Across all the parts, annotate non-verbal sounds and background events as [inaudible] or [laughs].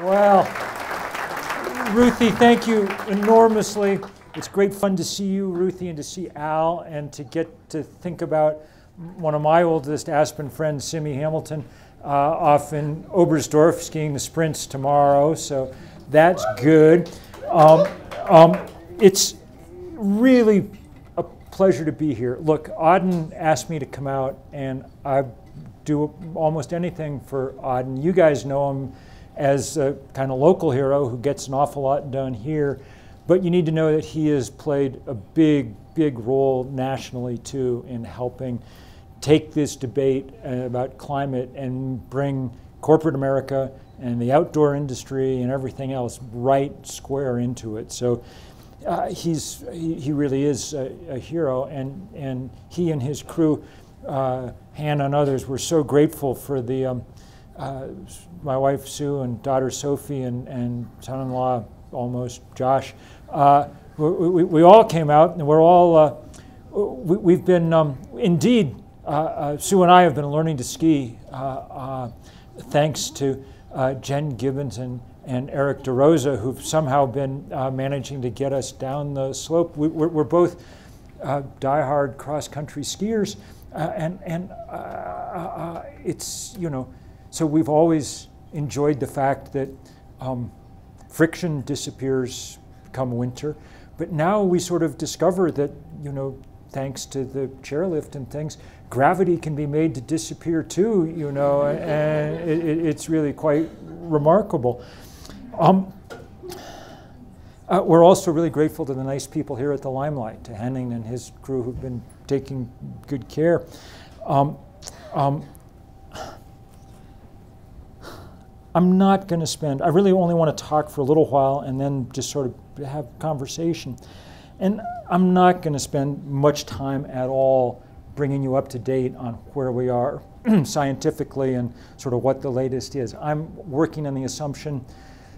Well, Ruthie, thank you enormously. It's great fun to see you, Ruthie, and to see Al, and to get to think about one of my oldest Aspen friends, Simi Hamilton, uh, off in Oberstdorf skiing the sprints tomorrow. So that's good. Um, um, it's really a pleasure to be here. Look, Auden asked me to come out, and I do almost anything for Auden. You guys know him as a kind of local hero who gets an awful lot done here. But you need to know that he has played a big, big role nationally too in helping take this debate uh, about climate and bring corporate America and the outdoor industry and everything else right square into it. So uh, he's, he, he, really is a, a, hero, and, and he and his crew, uh, Hannah and others, were so grateful for the um, uh, my wife Sue and daughter Sophie and, and son-in-law almost Josh. Uh, we, we, we, all came out and we're all uh, we, have been um, indeed uh, uh, Sue and I have been learning to ski uh, thanks to Jen Gibbons and, and Eric DeRosa who've somehow been managing to get us down the slope. We, are both diehard cross-country skiers and and it's you know so we've always enjoyed the fact that um, friction disappears come winter, but now we sort of discover that, you know, thanks to the chairlift and things, gravity can be made to disappear too, you know, and it, it's really quite remarkable. Um, uh, we're also really grateful to the nice people here at the Limelight, to Henning and his crew who've been taking good care. Um, um, I'm not going to spend, I really only want to talk for a little while and then just sort of have conversation. And I'm not going to spend much time at all bringing you up to date on where we are [clears throat] scientifically and sort of what the latest is. I'm working on the assumption,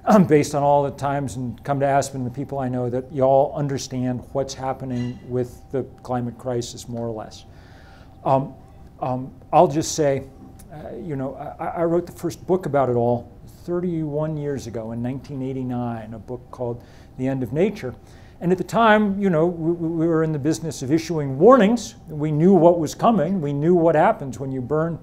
um, [clears throat] based on all the times and come to Aspen and the people I know, that you all understand what's happening with the climate crisis more or less. Um, um, I'll just say, uh, you know, I, I, wrote the first book about it all 31 years ago in 1989, a book called The End of Nature. And at the time, you know, we, we were in the business of issuing warnings. We knew what was coming. We knew what happens when you burn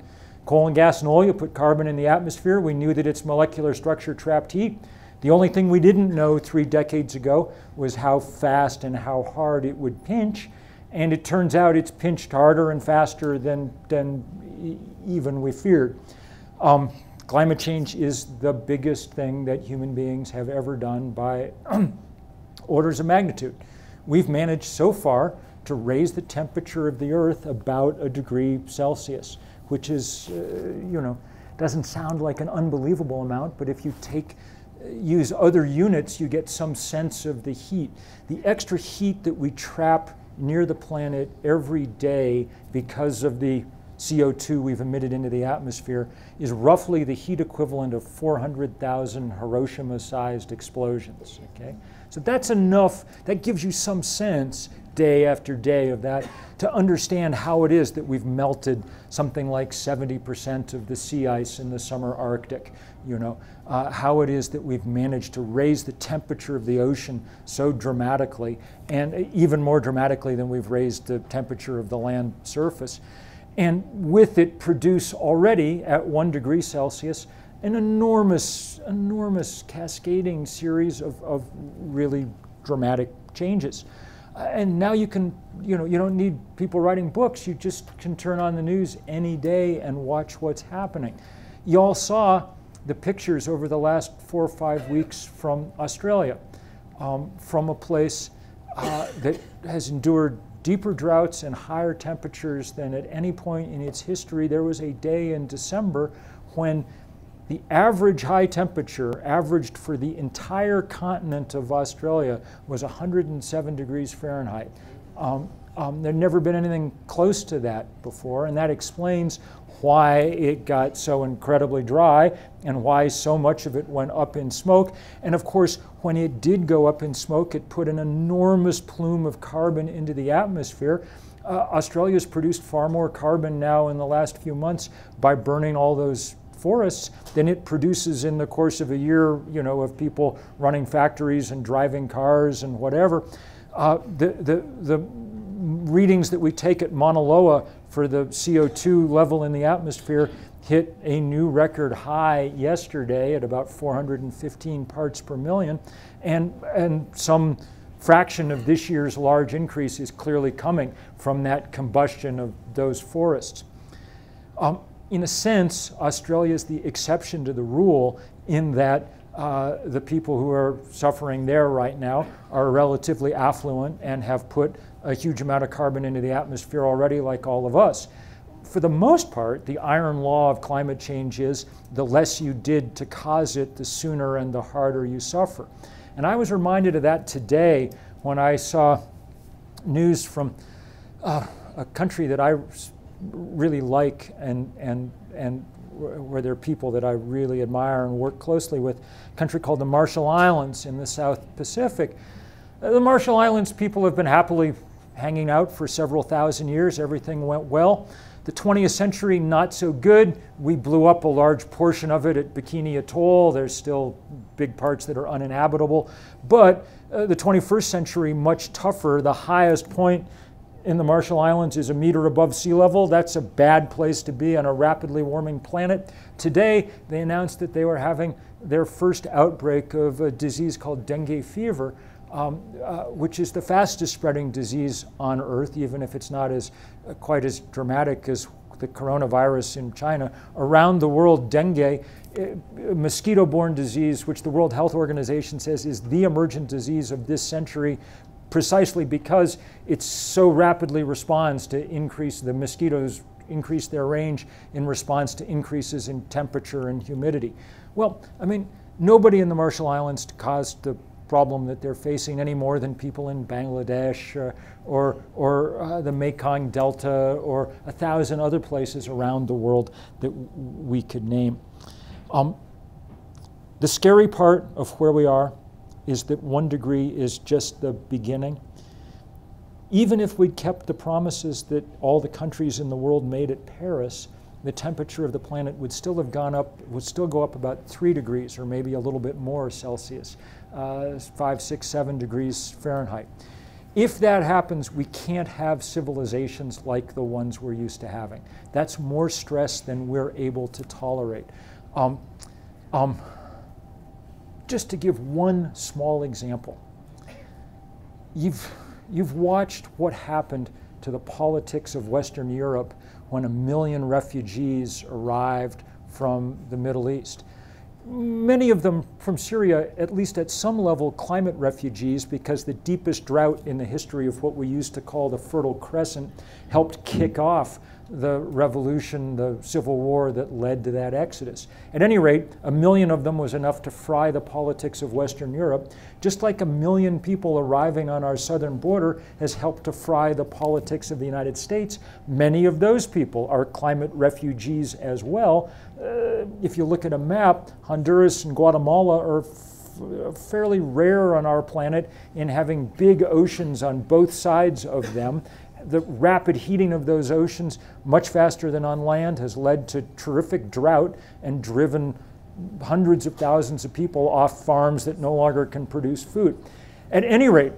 coal and gas and oil, you put carbon in the atmosphere. We knew that its molecular structure trapped heat. The only thing we didn't know three decades ago was how fast and how hard it would pinch. And it turns out it's pinched harder and faster than, than even we feared. Um, climate change is the biggest thing that human beings have ever done by [clears throat] orders of magnitude. We've managed so far to raise the temperature of the Earth about a degree Celsius, which is, uh, you know, doesn't sound like an unbelievable amount, but if you take use other units, you get some sense of the heat. The extra heat that we trap near the planet every day because of the CO2 we've emitted into the atmosphere is roughly the heat equivalent of 400,000 Hiroshima-sized explosions, okay? So that's enough, that gives you some sense day after day of that to understand how it is that we've melted something like 70% of the sea ice in the summer Arctic, you know, uh, how it is that we've managed to raise the temperature of the ocean so dramatically and even more dramatically than we've raised the temperature of the land surface and with it produce already at one degree Celsius an enormous, enormous cascading series of, of really dramatic changes. Uh, and now you can, you know, you don't need people writing books. You just can turn on the news any day and watch what's happening. You all saw the pictures over the last four or five weeks from Australia, um, from a place uh, that has endured deeper droughts and higher temperatures than at any point in its history. There was a day in December when the average high temperature averaged for the entire continent of Australia was 107 degrees Fahrenheit. Um, um, there'd never been anything close to that before, and that explains why it got so incredibly dry and why so much of it went up in smoke. And of course, when it did go up in smoke, it put an enormous plume of carbon into the atmosphere. Uh, Australia's produced far more carbon now in the last few months by burning all those forests than it produces in the course of a year, you know, of people running factories and driving cars and whatever. Uh, the, the, the readings that we take at Mauna Loa for the CO2 level in the atmosphere hit a new record high yesterday at about 415 parts per million, and, and some fraction of this year's large increase is clearly coming from that combustion of those forests. Um, in a sense, Australia is the exception to the rule in that uh, the people who are suffering there right now are relatively affluent and have put a huge amount of carbon into the atmosphere already, like all of us. For the most part, the iron law of climate change is the less you did to cause it, the sooner and the harder you suffer. And I was reminded of that today when I saw news from uh, a country that I really like and, and, and where there are people that I really admire and work closely with, a country called the Marshall Islands in the South Pacific. Uh, the Marshall Islands people have been happily hanging out for several thousand years. Everything went well. The 20th century, not so good. We blew up a large portion of it at Bikini Atoll. There's still big parts that are uninhabitable. But uh, the 21st century, much tougher. The highest point in the Marshall Islands is a meter above sea level. That's a bad place to be on a rapidly warming planet. Today, they announced that they were having their first outbreak of a disease called dengue fever, um, uh, which is the fastest spreading disease on Earth, even if it's not as uh, quite as dramatic as the coronavirus in China. Around the world, dengue, uh, mosquito borne disease, which the World Health Organization says is the emergent disease of this century, precisely because it so rapidly responds to increase the mosquitoes increase their range in response to increases in temperature and humidity. Well, I mean, nobody in the Marshall Islands caused the problem that they're facing any more than people in Bangladesh uh, or, or uh, the Mekong Delta or a thousand other places around the world that we could name. Um, the scary part of where we are is that one degree is just the beginning. Even if we'd kept the promises that all the countries in the world made at Paris, the temperature of the planet would still have gone up, would still go up about three degrees or maybe a little bit more Celsius, uh, five, six, seven degrees Fahrenheit. If that happens, we can't have civilizations like the ones we're used to having. That's more stress than we're able to tolerate. Um, um, just to give one small example, you've, you've watched what happened to the politics of Western Europe when a million refugees arrived from the Middle East. Many of them from Syria, at least at some level, climate refugees, because the deepest drought in the history of what we used to call the Fertile Crescent helped kick off the revolution, the civil war that led to that exodus. At any rate, a million of them was enough to fry the politics of Western Europe, just like a million people arriving on our southern border has helped to fry the politics of the United States. Many of those people are climate refugees as well. Uh, if you look at a map, Honduras and Guatemala are fairly rare on our planet in having big oceans on both sides of them the rapid heating of those oceans, much faster than on land, has led to terrific drought and driven hundreds of thousands of people off farms that no longer can produce food. At any rate,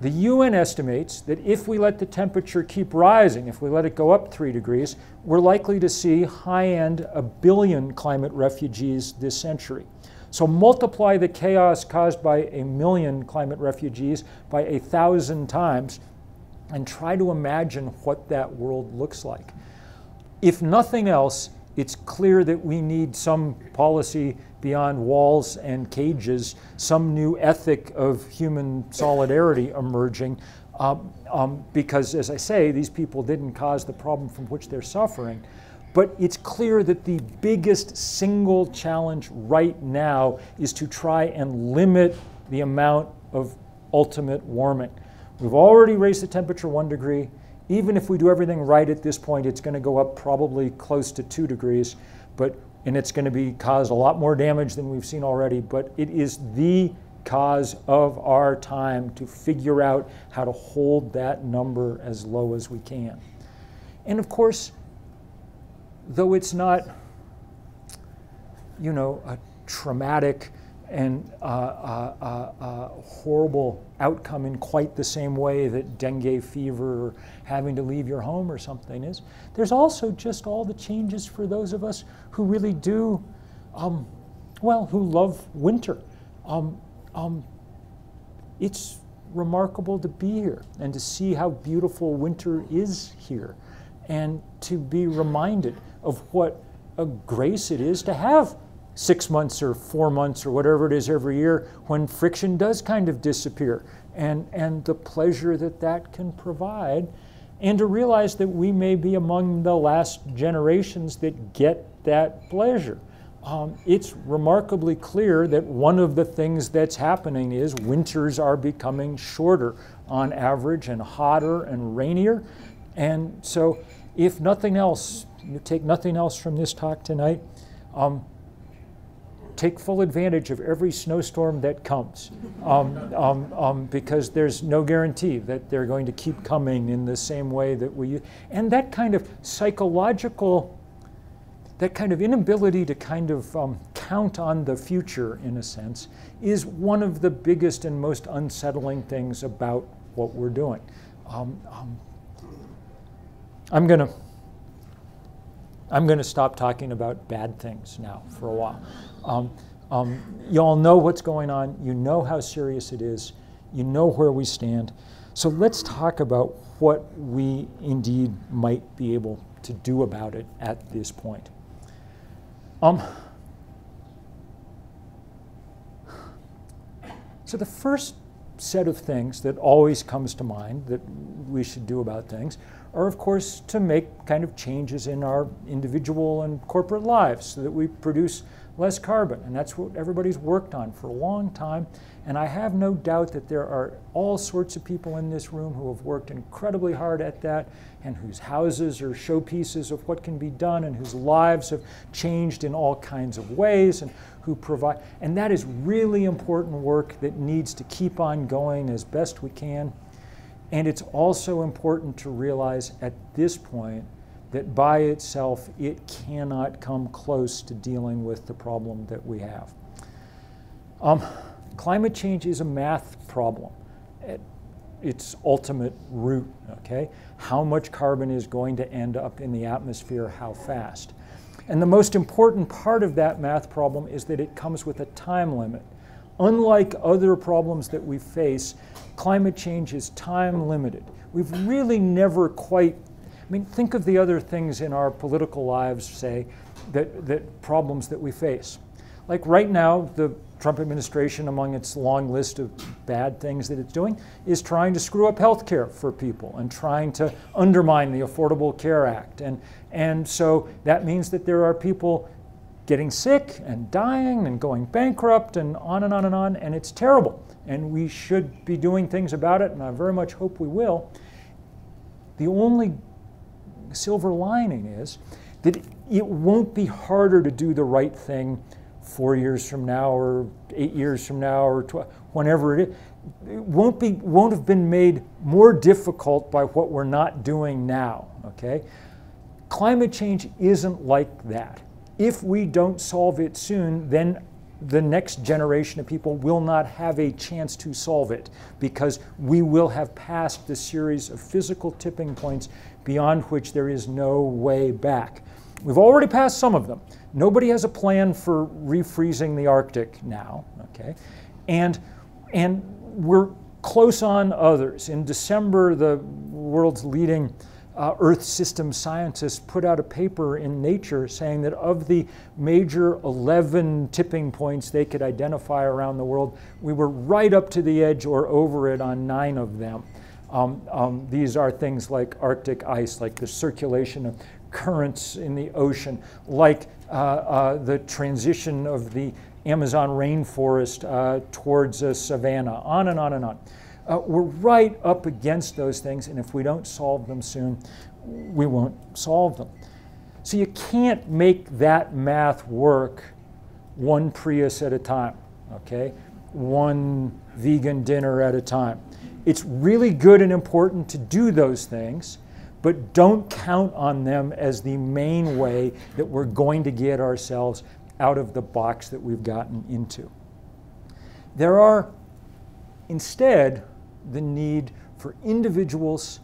the UN estimates that if we let the temperature keep rising, if we let it go up three degrees, we're likely to see high end a billion climate refugees this century. So multiply the chaos caused by a million climate refugees by a thousand times and try to imagine what that world looks like. If nothing else, it's clear that we need some policy beyond walls and cages, some new ethic of human solidarity emerging. Um, um, because, as I say, these people didn't cause the problem from which they're suffering. But it's clear that the biggest single challenge right now is to try and limit the amount of ultimate warming. We've already raised the temperature one degree. Even if we do everything right at this point, it's going to go up probably close to two degrees, but and it's going to be cause a lot more damage than we've seen already. But it is the cause of our time to figure out how to hold that number as low as we can. And of course, though it's not, you know, a traumatic and uh, uh, uh, uh, horrible outcome in quite the same way that dengue fever or having to leave your home or something is. There's also just all the changes for those of us who really do, um, well, who love winter. Um, um, it's remarkable to be here and to see how beautiful winter is here and to be reminded of what a grace it is to have six months or four months or whatever it is every year when friction does kind of disappear and, and the pleasure that that can provide and to realize that we may be among the last generations that get that pleasure. Um, it's remarkably clear that one of the things that's happening is winters are becoming shorter on average and hotter and rainier. And so, if nothing else, you take nothing else from this talk tonight, um, take full advantage of every snowstorm that comes um, um, um, because there's no guarantee that they're going to keep coming in the same way that we and that kind of psychological that kind of inability to kind of um, count on the future in a sense is one of the biggest and most unsettling things about what we're doing. Um, um, i'm going to I'm going to stop talking about bad things now for a while. Um, um, you all know what's going on. You know how serious it is. You know where we stand. So let's talk about what we indeed might be able to do about it at this point. Um, so the first set of things that always comes to mind that we should do about things are, of course, to make kind of changes in our individual and corporate lives so that we produce less carbon. And that's what everybody's worked on for a long time. And I have no doubt that there are all sorts of people in this room who have worked incredibly hard at that and whose houses are showpieces of what can be done and whose lives have changed in all kinds of ways and who provide. And that is really important work that needs to keep on going as best we can. And it's also important to realize at this point that by itself it cannot come close to dealing with the problem that we have. Um, climate change is a math problem at its ultimate root, okay? How much carbon is going to end up in the atmosphere, how fast? And the most important part of that math problem is that it comes with a time limit. Unlike other problems that we face, climate change is time limited. We've really never quite I mean, think of the other things in our political lives, say, that, that problems that we face. Like right now, the Trump administration, among its long list of bad things that it's doing, is trying to screw up health care for people and trying to undermine the Affordable Care Act. And, and so that means that there are people getting sick and dying and going bankrupt and on and on and on, and it's terrible. And we should be doing things about it, and I very much hope we will. The only silver lining is that it won't be harder to do the right thing four years from now or eight years from now or tw- whenever it is. It won't, be, won't have been made more difficult by what we're not doing now, okay? Climate change isn't like that. If we don't solve it soon, then the next generation of people will not have a chance to solve it because we will have passed the series of physical tipping points beyond which there is no way back. We've already passed some of them. Nobody has a plan for refreezing the Arctic now, okay? And, and we're close on others. In December, the world's leading uh, Earth system scientists put out a paper in Nature saying that of the major 11 tipping points they could identify around the world, we were right up to the edge or over it on nine of them. Um, um, these are things like Arctic ice, like the circulation of currents in the ocean, like uh, uh, the transition of the Amazon rainforest uh, towards a savanna, on and on and on. Uh, we're right up against those things, and if we don't solve them soon, we won't solve them. So you can't make that math work one Prius at a time, okay? One vegan dinner at a time. It's really good and important to do those things, but don't count on them as the main way that we're going to get ourselves out of the box that we've gotten into. There are instead the need for individuals.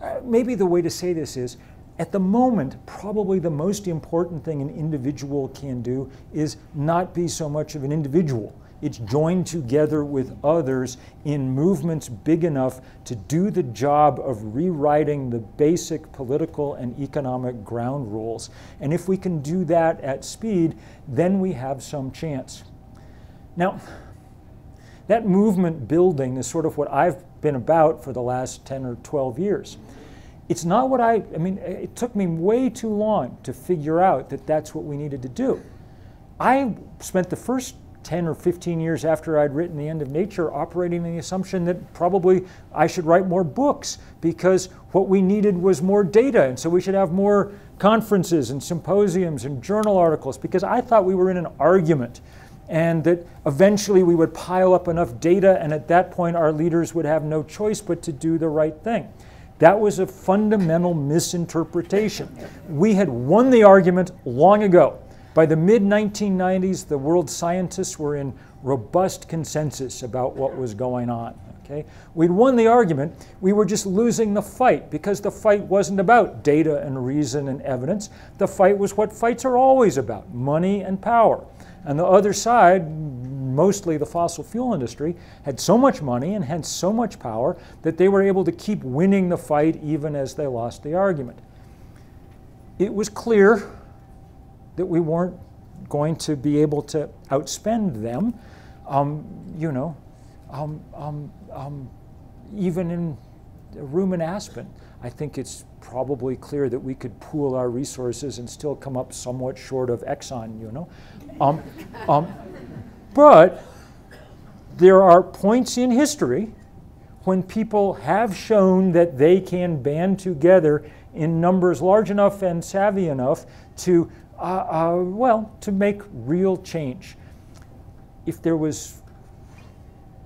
Uh, maybe the way to say this is at the moment, probably the most important thing an individual can do is not be so much of an individual. It's joined together with others in movements big enough to do the job of rewriting the basic political and economic ground rules. And if we can do that at speed, then we have some chance. Now, that movement building is sort of what I've been about for the last 10 or 12 years. It's not what I, I mean, it took me way too long to figure out that that's what we needed to do. I spent the first 10 or 15 years after I'd written The End of Nature operating in the assumption that probably I should write more books because what we needed was more data. And so we should have more conferences and symposiums and journal articles because I thought we were in an argument and that eventually we would pile up enough data and at that point our leaders would have no choice but to do the right thing. That was a fundamental misinterpretation. We had won the argument long ago. By the mid 1990s, the world scientists were in robust consensus about what was going on. Okay? We'd won the argument. We were just losing the fight because the fight wasn't about data and reason and evidence. The fight was what fights are always about money and power. And the other side, mostly the fossil fuel industry, had so much money and had so much power that they were able to keep winning the fight even as they lost the argument. It was clear that we weren't going to be able to outspend them, um, you know, um, um, um even in a room in Aspen. I think it's probably clear that we could pool our resources and still come up somewhat short of Exxon, you know. Um, um, but there are points in history when people have shown that they can band together in numbers large enough and savvy enough to, uh, uh, well, to make real change. If there was,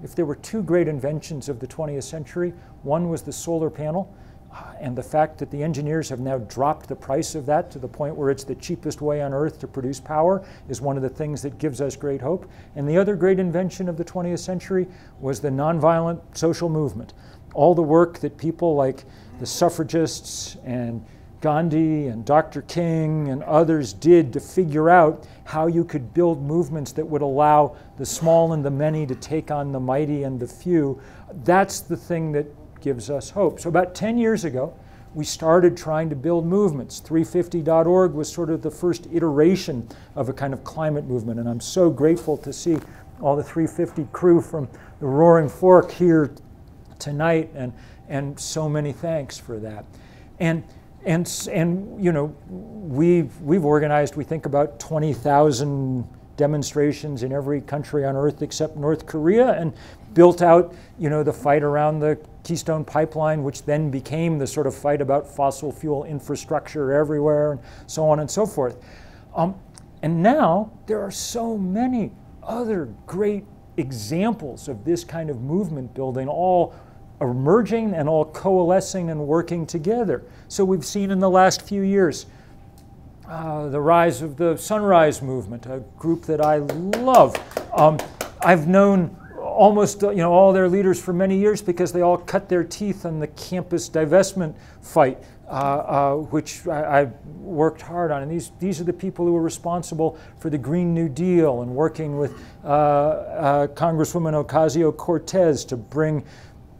if there were two great inventions of the 20th century, one was the solar panel, uh, and the fact that the engineers have now dropped the price of that to the point where it's the cheapest way on earth to produce power is one of the things that gives us great hope. And the other great invention of the 20th century was the nonviolent social movement. All the work that people like the suffragists and Gandhi and Dr. King and others did to figure out how you could build movements that would allow the small and the many to take on the mighty and the few. That's the thing that gives us hope. So, about 10 years ago, we started trying to build movements. 350.org was sort of the first iteration of a kind of climate movement, and I'm so grateful to see all the 350 crew from the Roaring Fork here tonight, and, and so many thanks for that. And and and you know we've we've organized we think about 20,000 demonstrations in every country on earth except North Korea and built out you know the fight around the Keystone Pipeline, which then became the sort of fight about fossil fuel infrastructure everywhere, and so on and so forth. Um, and now there are so many other great examples of this kind of movement building, all emerging and all coalescing and working together. So we've seen in the last few years uh, the rise of the Sunrise Movement, a group that I love. Um, I've known almost you know all their leaders for many years because they all cut their teeth on the campus divestment fight, uh, uh, which I, I, worked hard on. And these these are the people who were responsible for the Green New Deal and working with uh, uh Congresswoman Ocasio Cortez to bring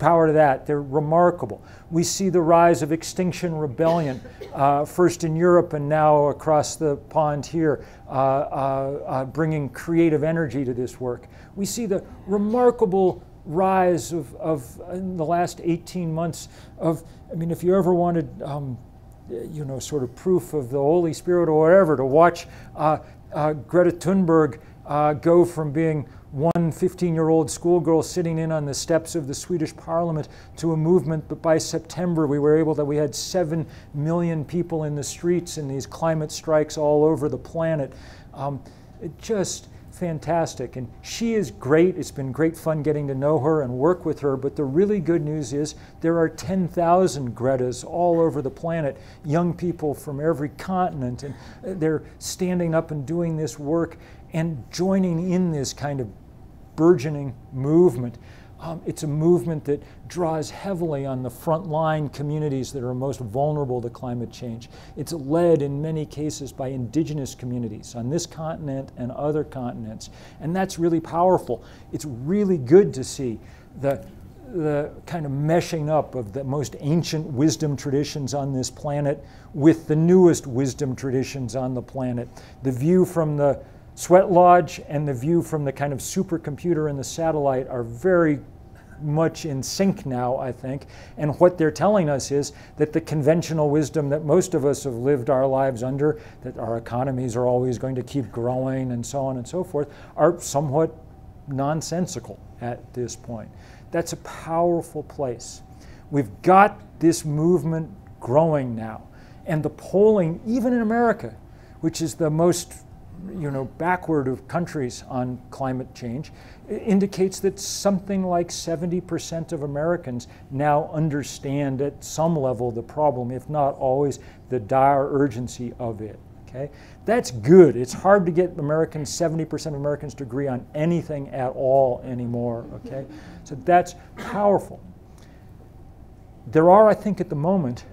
power to that. They're remarkable. We see the rise of Extinction Rebellion, uh, first in Europe and now across the pond here, uh, uh, uh, bringing creative energy to this work. We see the remarkable rise of, of in the last 18 months of, I mean, if you ever wanted, um, you know, sort of proof of the Holy Spirit or whatever, to watch uh, Greta Thunberg go from being one 15 year old schoolgirl sitting in on the steps of the Swedish parliament to a movement, but by September we were able that we had 7 million people in the streets in these climate strikes all over the planet. Um, just fantastic. And she is great. It's been great fun getting to know her and work with her. But the really good news is there are 10,000 Gretas all over the planet, young people from every continent. And they're standing up and doing this work and joining in this kind of burgeoning movement. Um, it's a movement that draws heavily on the frontline communities that are most vulnerable to climate change. It's led in many cases by indigenous communities on this continent and other continents. And that's really powerful. It's really good to see the, the kind of meshing up of the most ancient wisdom traditions on this planet with the newest wisdom traditions on the planet. The view from the Sweat Lodge and the view from the kind of supercomputer and the satellite are very much in sync now, I think. And what they're telling us is that the conventional wisdom that most of us have lived our lives under, that our economies are always going to keep growing and so on and so forth, are somewhat nonsensical at this point. That's a powerful place. We've got this movement growing now. And the polling, even in America, which is the most you know, backward of countries on climate change, indicates that something like 70% of Americans now understand at some level the problem, if not always the dire urgency of it. Okay? That's good. It's hard to get Americans, 70% of Americans to agree on anything at all anymore. Okay? So that's powerful. There are, I think, at the moment,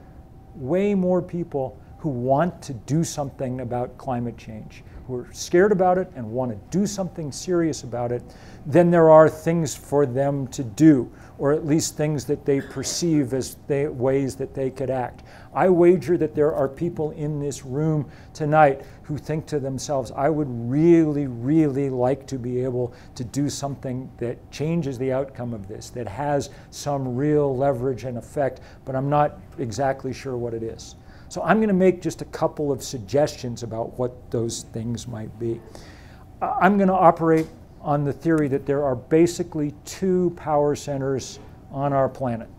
way more people who want to do something about climate change who are scared about it and want to do something serious about it, then there are things for them to do, or at least things that they perceive as they, ways that they could act. I wager that there are people in this room tonight who think to themselves, I would really, really like to be able to do something that changes the outcome of this, that has some real leverage and effect, but I'm not exactly sure what it is. So I'm going to make just a couple of suggestions about what those things might be. I'm going to operate on the theory that there are basically two power centers on our planet.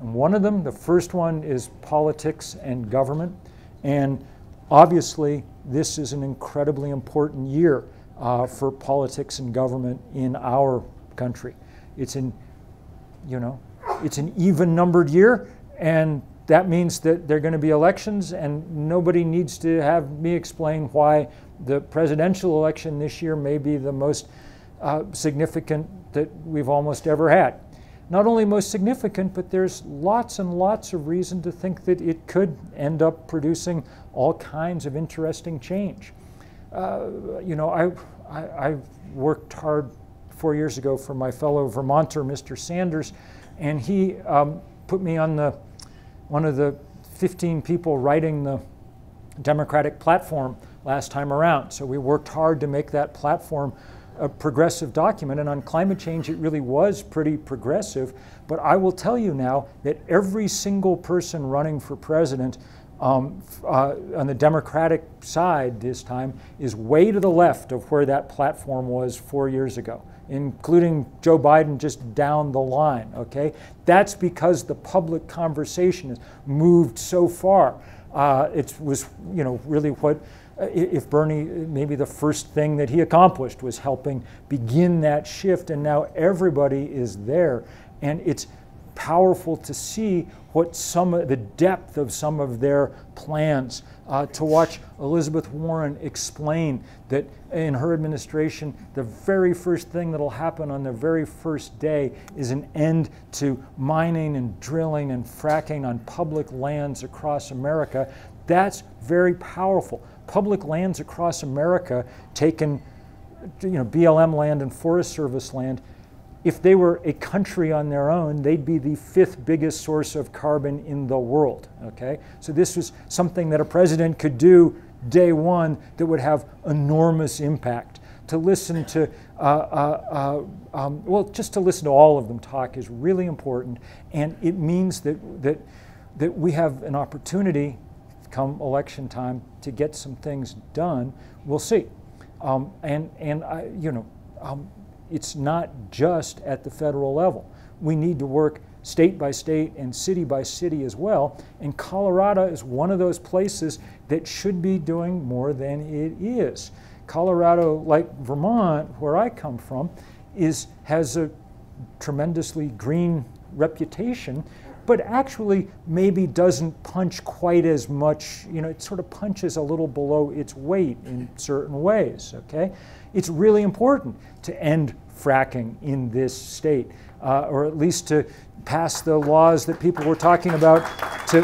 And one of them, the first one, is politics and government. And obviously, this is an incredibly important year uh, for politics and government in our country. It's an, you know, it's an even numbered year, and that means that there are going to be elections, and nobody needs to have me explain why the presidential election this year may be the most uh, significant that we've almost ever had. Not only most significant, but there's lots and lots of reason to think that it could end up producing all kinds of interesting change. Uh, you know, I, I, I worked hard four years ago for my fellow Vermonter, Mr. Sanders, and he um, put me on the one of the 15 people writing the Democratic platform last time around. So we worked hard to make that platform a progressive document. And on climate change, it really was pretty progressive. But I will tell you now that every single person running for president um, uh, on the Democratic side this time is way to the left of where that platform was four years ago including Joe Biden just down the line, okay? That's because the public conversation has moved so far. Uh, it was, you know, really what, uh, if Bernie, maybe the first thing that he accomplished was helping begin that shift, and now everybody is there. And it's powerful to see what some of the depth of some of their plans. Uh, to watch Elizabeth Warren explain that in her administration, the very first thing that'll happen on the very first day is an end to mining and drilling and fracking on public lands across America. That's very powerful. Public lands across America, taken, you know, BLM land and Forest Service land, if they were a country on their own, they'd be the fifth biggest source of carbon in the world. Okay? So this was something that a president could do day one that would have enormous impact. To listen to, uh, uh, uh, um, well, just to listen to all of them talk is really important, and it means that, that, that we have an opportunity come election time to get some things done. We'll see. Um, and, and I, you know, um, it's not just at the federal level. We need to work state by state and city by city as well. And Colorado is one of those places that should be doing more than it is. Colorado, like Vermont, where I come from, is has a tremendously green reputation, but actually maybe doesn't punch quite as much, you know, it sort of punches a little below its weight in certain ways, okay? It's really important to end fracking in this state, uh, or at least to pass the laws that people were talking about to,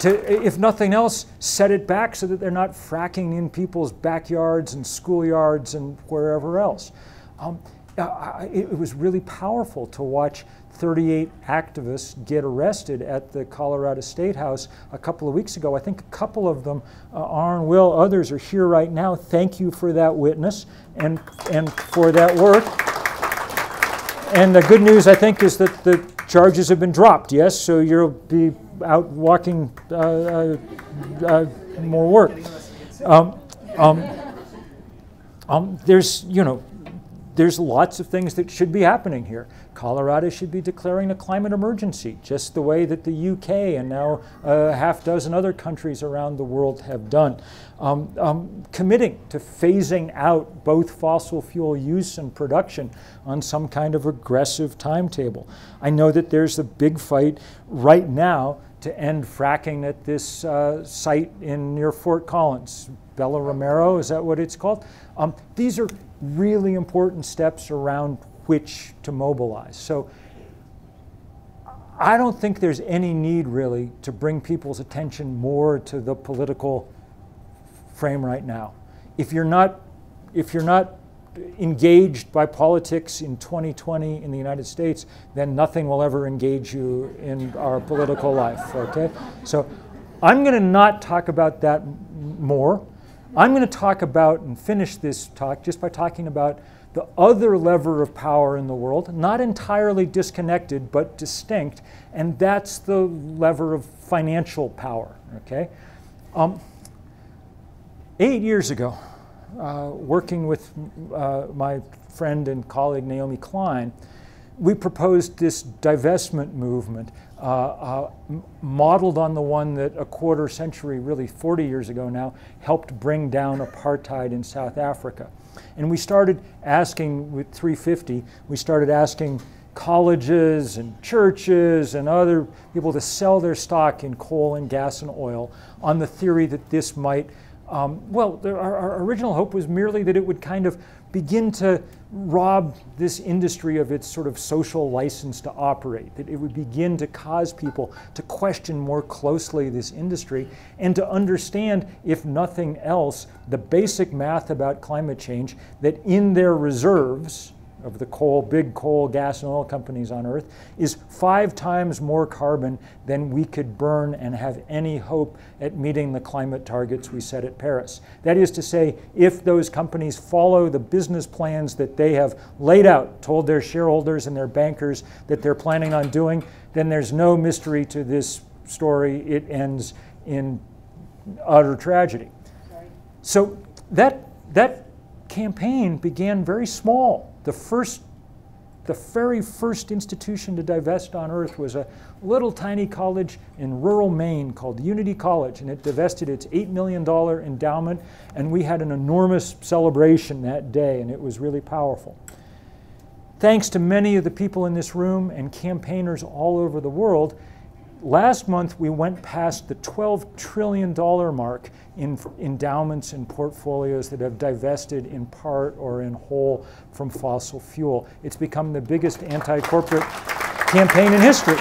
to, if nothing else, set it back so that they're not fracking in people's backyards and schoolyards and wherever else. Um, it, it was really powerful to watch 38 activists get arrested at the Colorado State House a couple of weeks ago. I think a couple of them, uh, Aaron, Will, others are here right now. Thank you for that witness and, and for that work. And the good news, I think, is that the charges have been dropped, yes? So you'll be out walking uh, uh, uh more work. Um, um, um, there's, you know, there's lots of things that should be happening here. Colorado should be declaring a climate emergency, just the way that the UK and now a half dozen other countries around the world have done. Um, um, committing to phasing out both fossil fuel use and production on some kind of aggressive timetable. I know that there's a big fight right now to end fracking at this uh, site in near Fort Collins. Bella Romero, is that what it's called? Um, these are really important steps around which to mobilize. So I don't think there's any need really to bring people's attention more to the political frame right now. If you're not, if you're not engaged by politics in 2020 in the United States, then nothing will ever engage you in our political life, okay? So I'm going to not talk about that more. I'm going to talk about and finish this talk just by talking about the other lever of power in the world, not entirely disconnected but distinct, and that's the lever of financial power. Okay, um, eight years ago, uh, working with uh, my friend and colleague Naomi Klein, we proposed this divestment movement uh, uh, modeled on the one that a quarter century, really 40 years ago now, helped bring down apartheid in South Africa. And we started asking with 350, we started asking colleges and churches and other people to sell their stock in coal and gas and oil on the theory that this might, um, well, our, our original hope was merely that it would kind of begin to rob this industry of its sort of social license to operate, that it would begin to cause people to question more closely this industry and to understand, if nothing else, the basic math about climate change that in their reserves, of the coal, big coal, gas, and oil companies on Earth is five times more carbon than we could burn and have any hope at meeting the climate targets we set at Paris. That is to say, if those companies follow the business plans that they have laid out, told their shareholders and their bankers that they're planning on doing, then there's no mystery to this story. It ends in utter tragedy. So that, that campaign began very small the first, the very first institution to divest on earth was a little tiny college in rural Maine called Unity College, and it divested its $8 million endowment, and we had an enormous celebration that day, and it was really powerful. Thanks to many of the people in this room and campaigners all over the world, Last month, we went past the $12 trillion mark in endowments and portfolios that have divested in part or in whole from fossil fuel. It's become the biggest anti corporate campaign in history.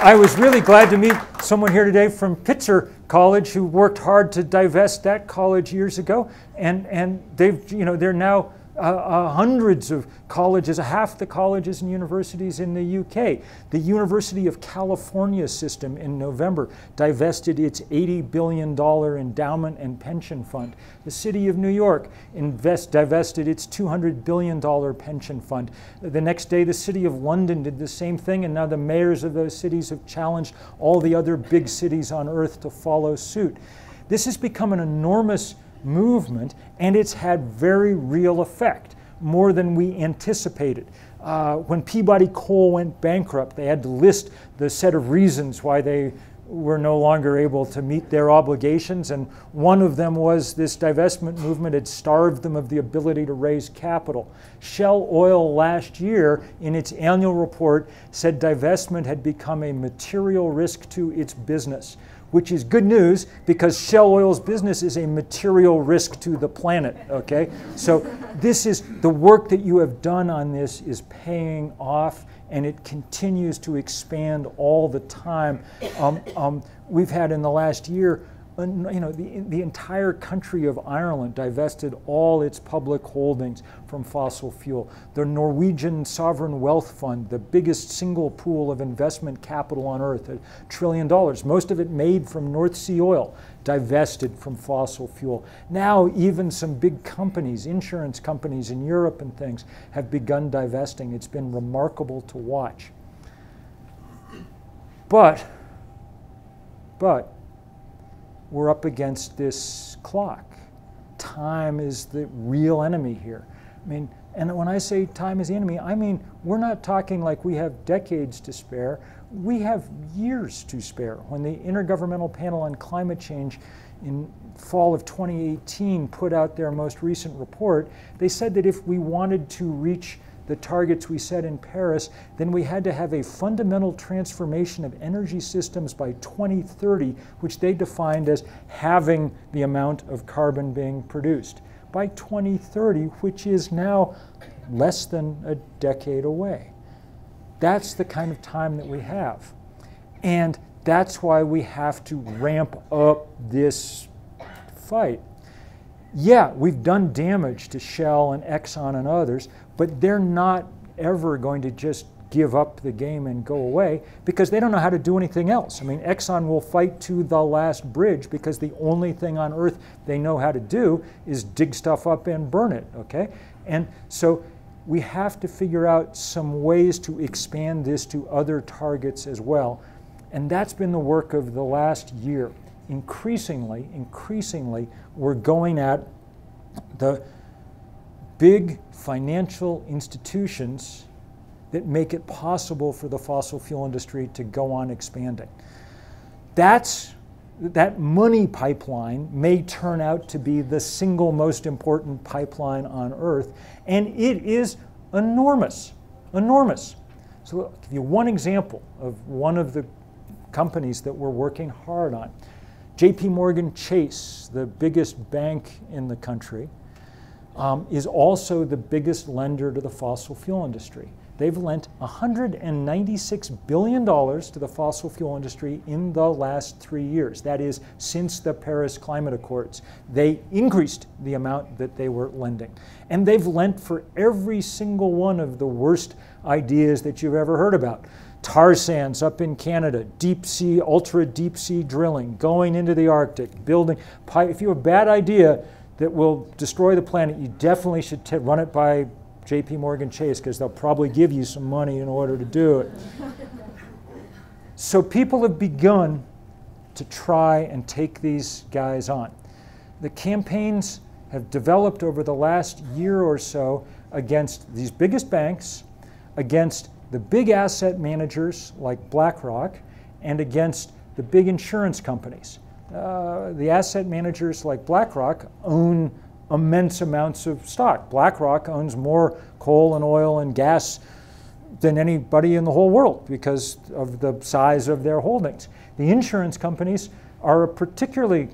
I was really glad to meet someone here today from Pitzer College who worked hard to divest that college years ago, and, and they've, you know, they're now uh, uh, hundreds of colleges, half the colleges and universities in the UK. The University of California system in November divested its $80 billion endowment and pension fund. The City of New York invest, divested its $200 billion pension fund. The next day, the City of London did the same thing, and now the mayors of those cities have challenged all the other big cities on earth to follow suit. This has become an enormous movement, and it's had very real effect, more than we anticipated. Uh, when Peabody Coal went bankrupt, they had to list the set of reasons why they were no longer able to meet their obligations. And one of them was this divestment movement had starved them of the ability to raise capital. Shell Oil last year, in its annual report, said divestment had become a material risk to its business, which is good news because Shell Oil's business is a material risk to the planet. Okay? So, this is the work that you have done on this is paying off and it continues to expand all the time. Um, um, we've had in the last year, you know, the, the entire country of Ireland divested all its public holdings from fossil fuel. The Norwegian Sovereign Wealth Fund, the biggest single pool of investment capital on earth, a trillion dollars, most of it made from North Sea oil, divested from fossil fuel. Now, even some big companies, insurance companies in Europe and things, have begun divesting. It's been remarkable to watch. But, but, we're up against this clock. Time is the real enemy here. I mean, and when I say time is the enemy, I mean we're not talking like we have decades to spare we have years to spare. When the Intergovernmental Panel on Climate Change in fall of 2018 put out their most recent report, they said that if we wanted to reach the targets we set in Paris, then we had to have a fundamental transformation of energy systems by 2030, which they defined as having the amount of carbon being produced. By 2030, which is now less than a decade away. That's the kind of time that we have. And that's why we have to ramp up this fight. Yeah, we've done damage to Shell and Exxon and others, but they're not ever going to just give up the game and go away because they don't know how to do anything else. I mean, Exxon will fight to the last bridge because the only thing on earth they know how to do is dig stuff up and burn it, okay? And so we have to figure out some ways to expand this to other targets as well. And that's been the work of the last year. Increasingly, increasingly, we're going at the big financial institutions that make it possible for the fossil fuel industry to go on expanding. That's that money pipeline may turn out to be the single most important pipeline on earth, and it is enormous, enormous. So I'll give you one example of one of the companies that we're working hard on. JP Morgan Chase, the biggest bank in the country, um, is also the biggest lender to the fossil fuel industry. They've lent $196 billion to the fossil fuel industry in the last three years. That is, since the Paris Climate Accords. They increased the amount that they were lending. And they've lent for every single one of the worst ideas that you've ever heard about. Tar sands up in Canada, deep sea, ultra deep sea drilling, going into the Arctic, building. If you have a bad idea that will destroy the planet, you definitely should run it by JP Morgan Chase because they'll probably give you some money in order to do it. [laughs] so people have begun to try and take these guys on. The campaigns have developed over the last year or so against these biggest banks, against the big asset managers like BlackRock, and against the big insurance companies. Uh, the asset managers like BlackRock own immense amounts of stock. BlackRock owns more coal and oil and gas than anybody in the whole world because of the size of their holdings. The insurance companies are a particularly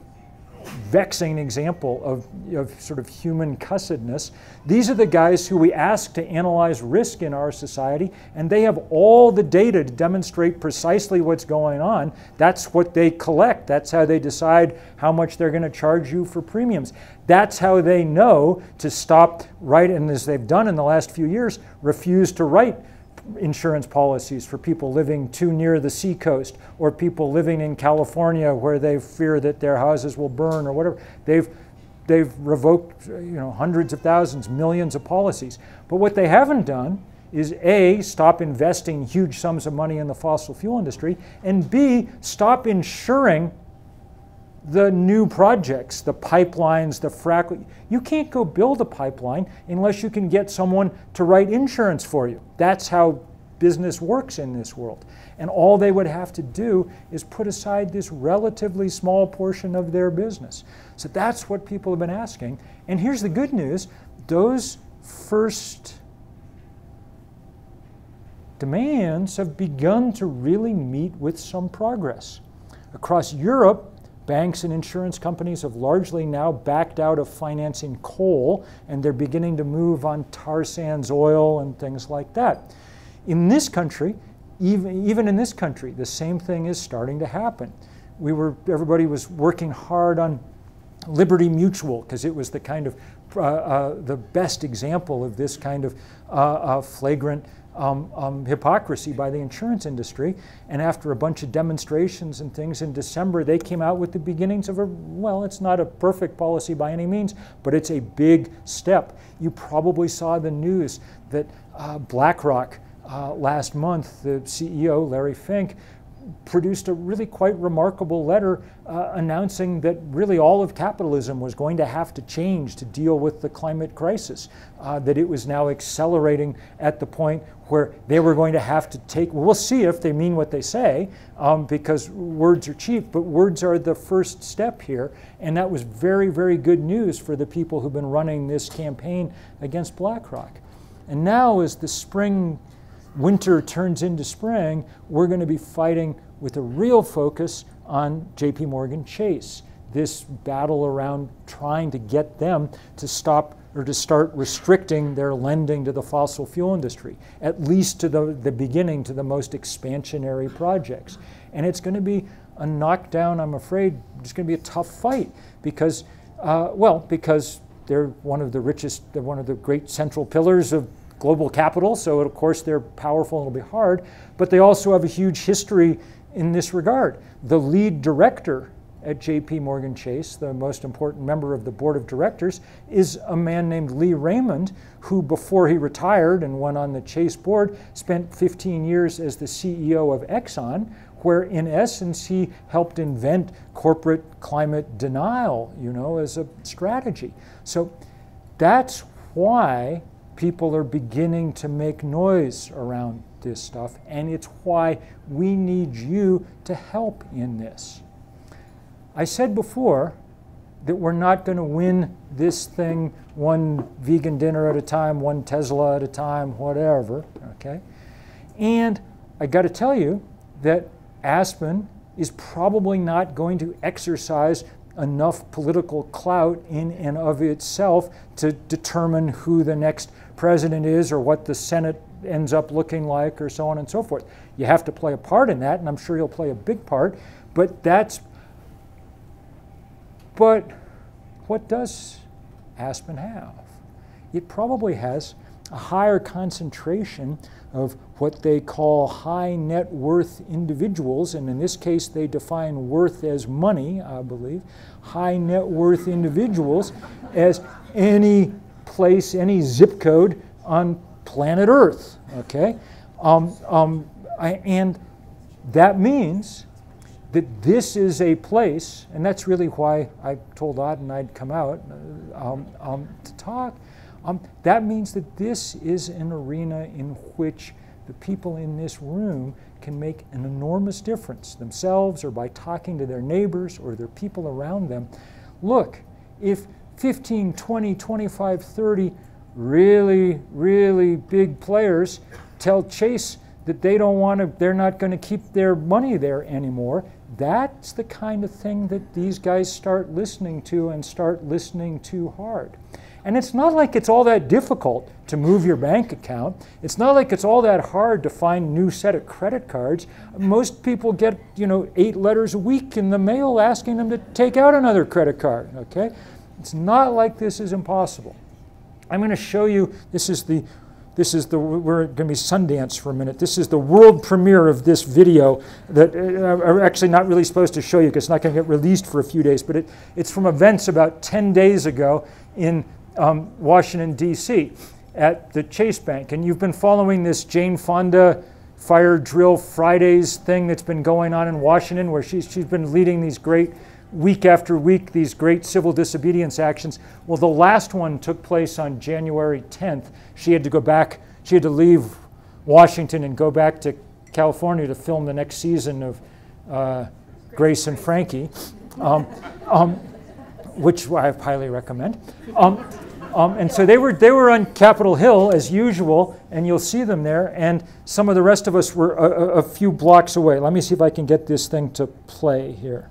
vexing example of, of sort of human cussedness. These are the guys who we ask to analyze risk in our society, and they have all the data to demonstrate precisely what's going on. That's what they collect. That's how they decide how much they're going to charge you for premiums. That's how they know to stop right, and as they've done in the last few years, refuse to write insurance policies for people living too near the seacoast or people living in California where they fear that their houses will burn or whatever. They've they've revoked you know hundreds of thousands, millions of policies. But what they haven't done is A, stop investing huge sums of money in the fossil fuel industry, and B, stop insuring the new projects, the pipelines, the frac. You can't go build a pipeline unless you can get someone to write insurance for you. That's how business works in this world. And all they would have to do is put aside this relatively small portion of their business. So that's what people have been asking. And here's the good news those first demands have begun to really meet with some progress. Across Europe, banks and insurance companies have largely now backed out of financing coal and they're beginning to move on tar sands oil and things like that. In this country, even, even in this country, the same thing is starting to happen. We were, everybody was working hard on Liberty Mutual because it was the kind of uh, uh, the best example of this kind of uh, uh flagrant um, um, hypocrisy by the insurance industry. And after a bunch of demonstrations and things in December, they came out with the beginnings of a, well, it's not a perfect policy by any means, but it's a big step. You probably saw the news that uh, BlackRock uh, last month, the CEO, Larry Fink, produced a really quite remarkable letter uh, announcing that really all of capitalism was going to have to change to deal with the climate crisis, uh, that it was now accelerating at the point where they were going to have to take, well, see if they mean what they say, um, because words are cheap, but words are the first step here. And that was very, very good news for the people who've been running this campaign against BlackRock. And now, as the spring winter turns into spring, we're going to be fighting with a real focus on JP Morgan Chase. This battle around trying to get them to stop or to start restricting their lending to the fossil fuel industry, at least to the, the beginning, to the most expansionary projects. And it's going to be a knockdown, I'm afraid, it's going to be a tough fight because, uh, well, because they're one of the richest, they're one of the great central pillars of global capital, so of course they're powerful and it'll be hard, but they also have a huge history in this regard. The lead director at JP Morgan Chase, the most important member of the board of directors, is a man named Lee Raymond, who before he retired and went on the Chase board, spent 15 years as the CEO of Exxon, where in essence he helped invent corporate climate denial, you know, as a strategy. So that's why people are beginning to make noise around this stuff, and it's why we need you to help in this. I said before that we're not going to win this thing one vegan dinner at a time, one Tesla at a time, whatever, okay? And I got to tell you that Aspen is probably not going to exercise enough political clout in and of itself to determine who the next president is or what the Senate ends up looking like or so on and so forth. You have to play a part in that, and I'm sure you'll play a big part, but that's. But what does Aspen have? It probably has a higher concentration of what they call high net worth individuals, and in this case they define worth as money, I believe, high net worth individuals as any place, any zip code on planet Earth, okay? Um, um, I, and that means that this is a place, and that's really why I told Auden I'd come out uh, um, um, to talk. Um, that means that this is an arena in which the people in this room can make an enormous difference themselves or by talking to their neighbors or their people around them. Look, if 15, 20, 25, 30 really, really big players tell Chase that they don't want to, they're not going to keep their money there anymore, that's the kind of thing that these guys start listening to and start listening to hard. And it's not like it's all that difficult to move your bank account. It's not like it's all that hard to find new set of credit cards. Most people get, you know, eight letters a week in the mail asking them to take out another credit card, okay? It's not like this is impossible. I'm going to show you, this is the this is the, we're going to be Sundance for a minute. This is the world premiere of this video that uh, I'm actually not really supposed to show you because it's not going to get released for a few days, but it, it's from events about 10 days ago in um, Washington, D.C. at the Chase Bank. And you've been following this Jane Fonda Fire Drill Fridays thing that's been going on in Washington, where she's, she's been leading these great, week after week, these great civil disobedience actions. Well, the last one took place on January 10th. She had to go back, she had to leave Washington and go back to California to film the next season of uh, Grace and Frankie, um, um, which I highly recommend. Um, um, and so they were, they were on Capitol Hill as usual, and you'll see them there. And some of the rest of us were a, a few blocks away. Let me see if I can get this thing to play here.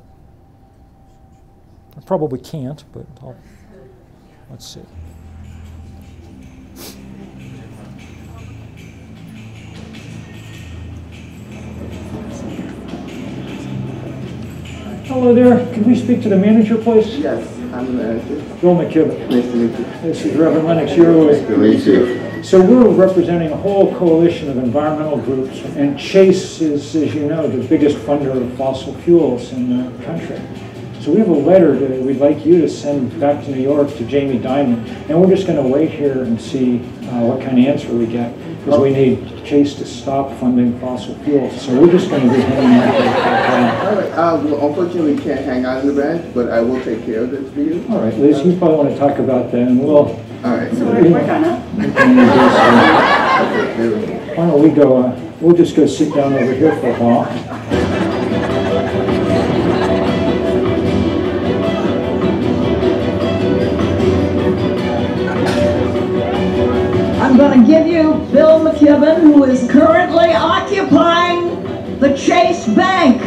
I probably can't, but I'll, let's see. Hello there. Can we speak to the manager, please? Yes, I'm the manager. Bill McKibben. Nice to meet you. This is Reverend Lennox. You're with to meet you. So we're representing a whole coalition of environmental groups, and Chase is, as you know, the biggest funder of fossil fuels in the country. So we have a letter that we'd like you to send back to New York to Jamie Dimon, and we're just going to wait here and see uh, what kind of answer we get, because we need Chase to stop funding fossil fuels. So we're just going to be hanging out there. All right, uh, well, unfortunately, we can't hang out in the branch, but I will take care of this for you. All right, Liz, you probably want to talk about that, and we'll. All right. So we're working on it. Why don't we go, uh, we'll just go sit down over here for a while. Bill McKibben, who is currently occupying the Chase Bank.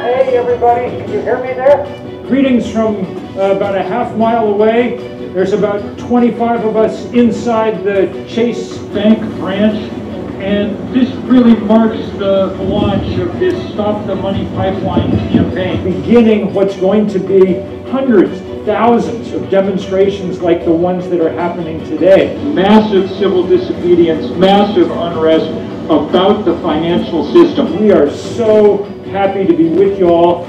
Hey, everybody, can you hear me there? Greetings from uh, about a half mile away. There's about 25 of us inside the Chase Bank branch. And this really marks the launch of this Stop the Money Pipeline campaign. Beginning what's going to be hundreds, thousands of demonstrations like the ones that are happening today. Massive civil disobedience, massive unrest about the financial system. We are so happy to be with you all.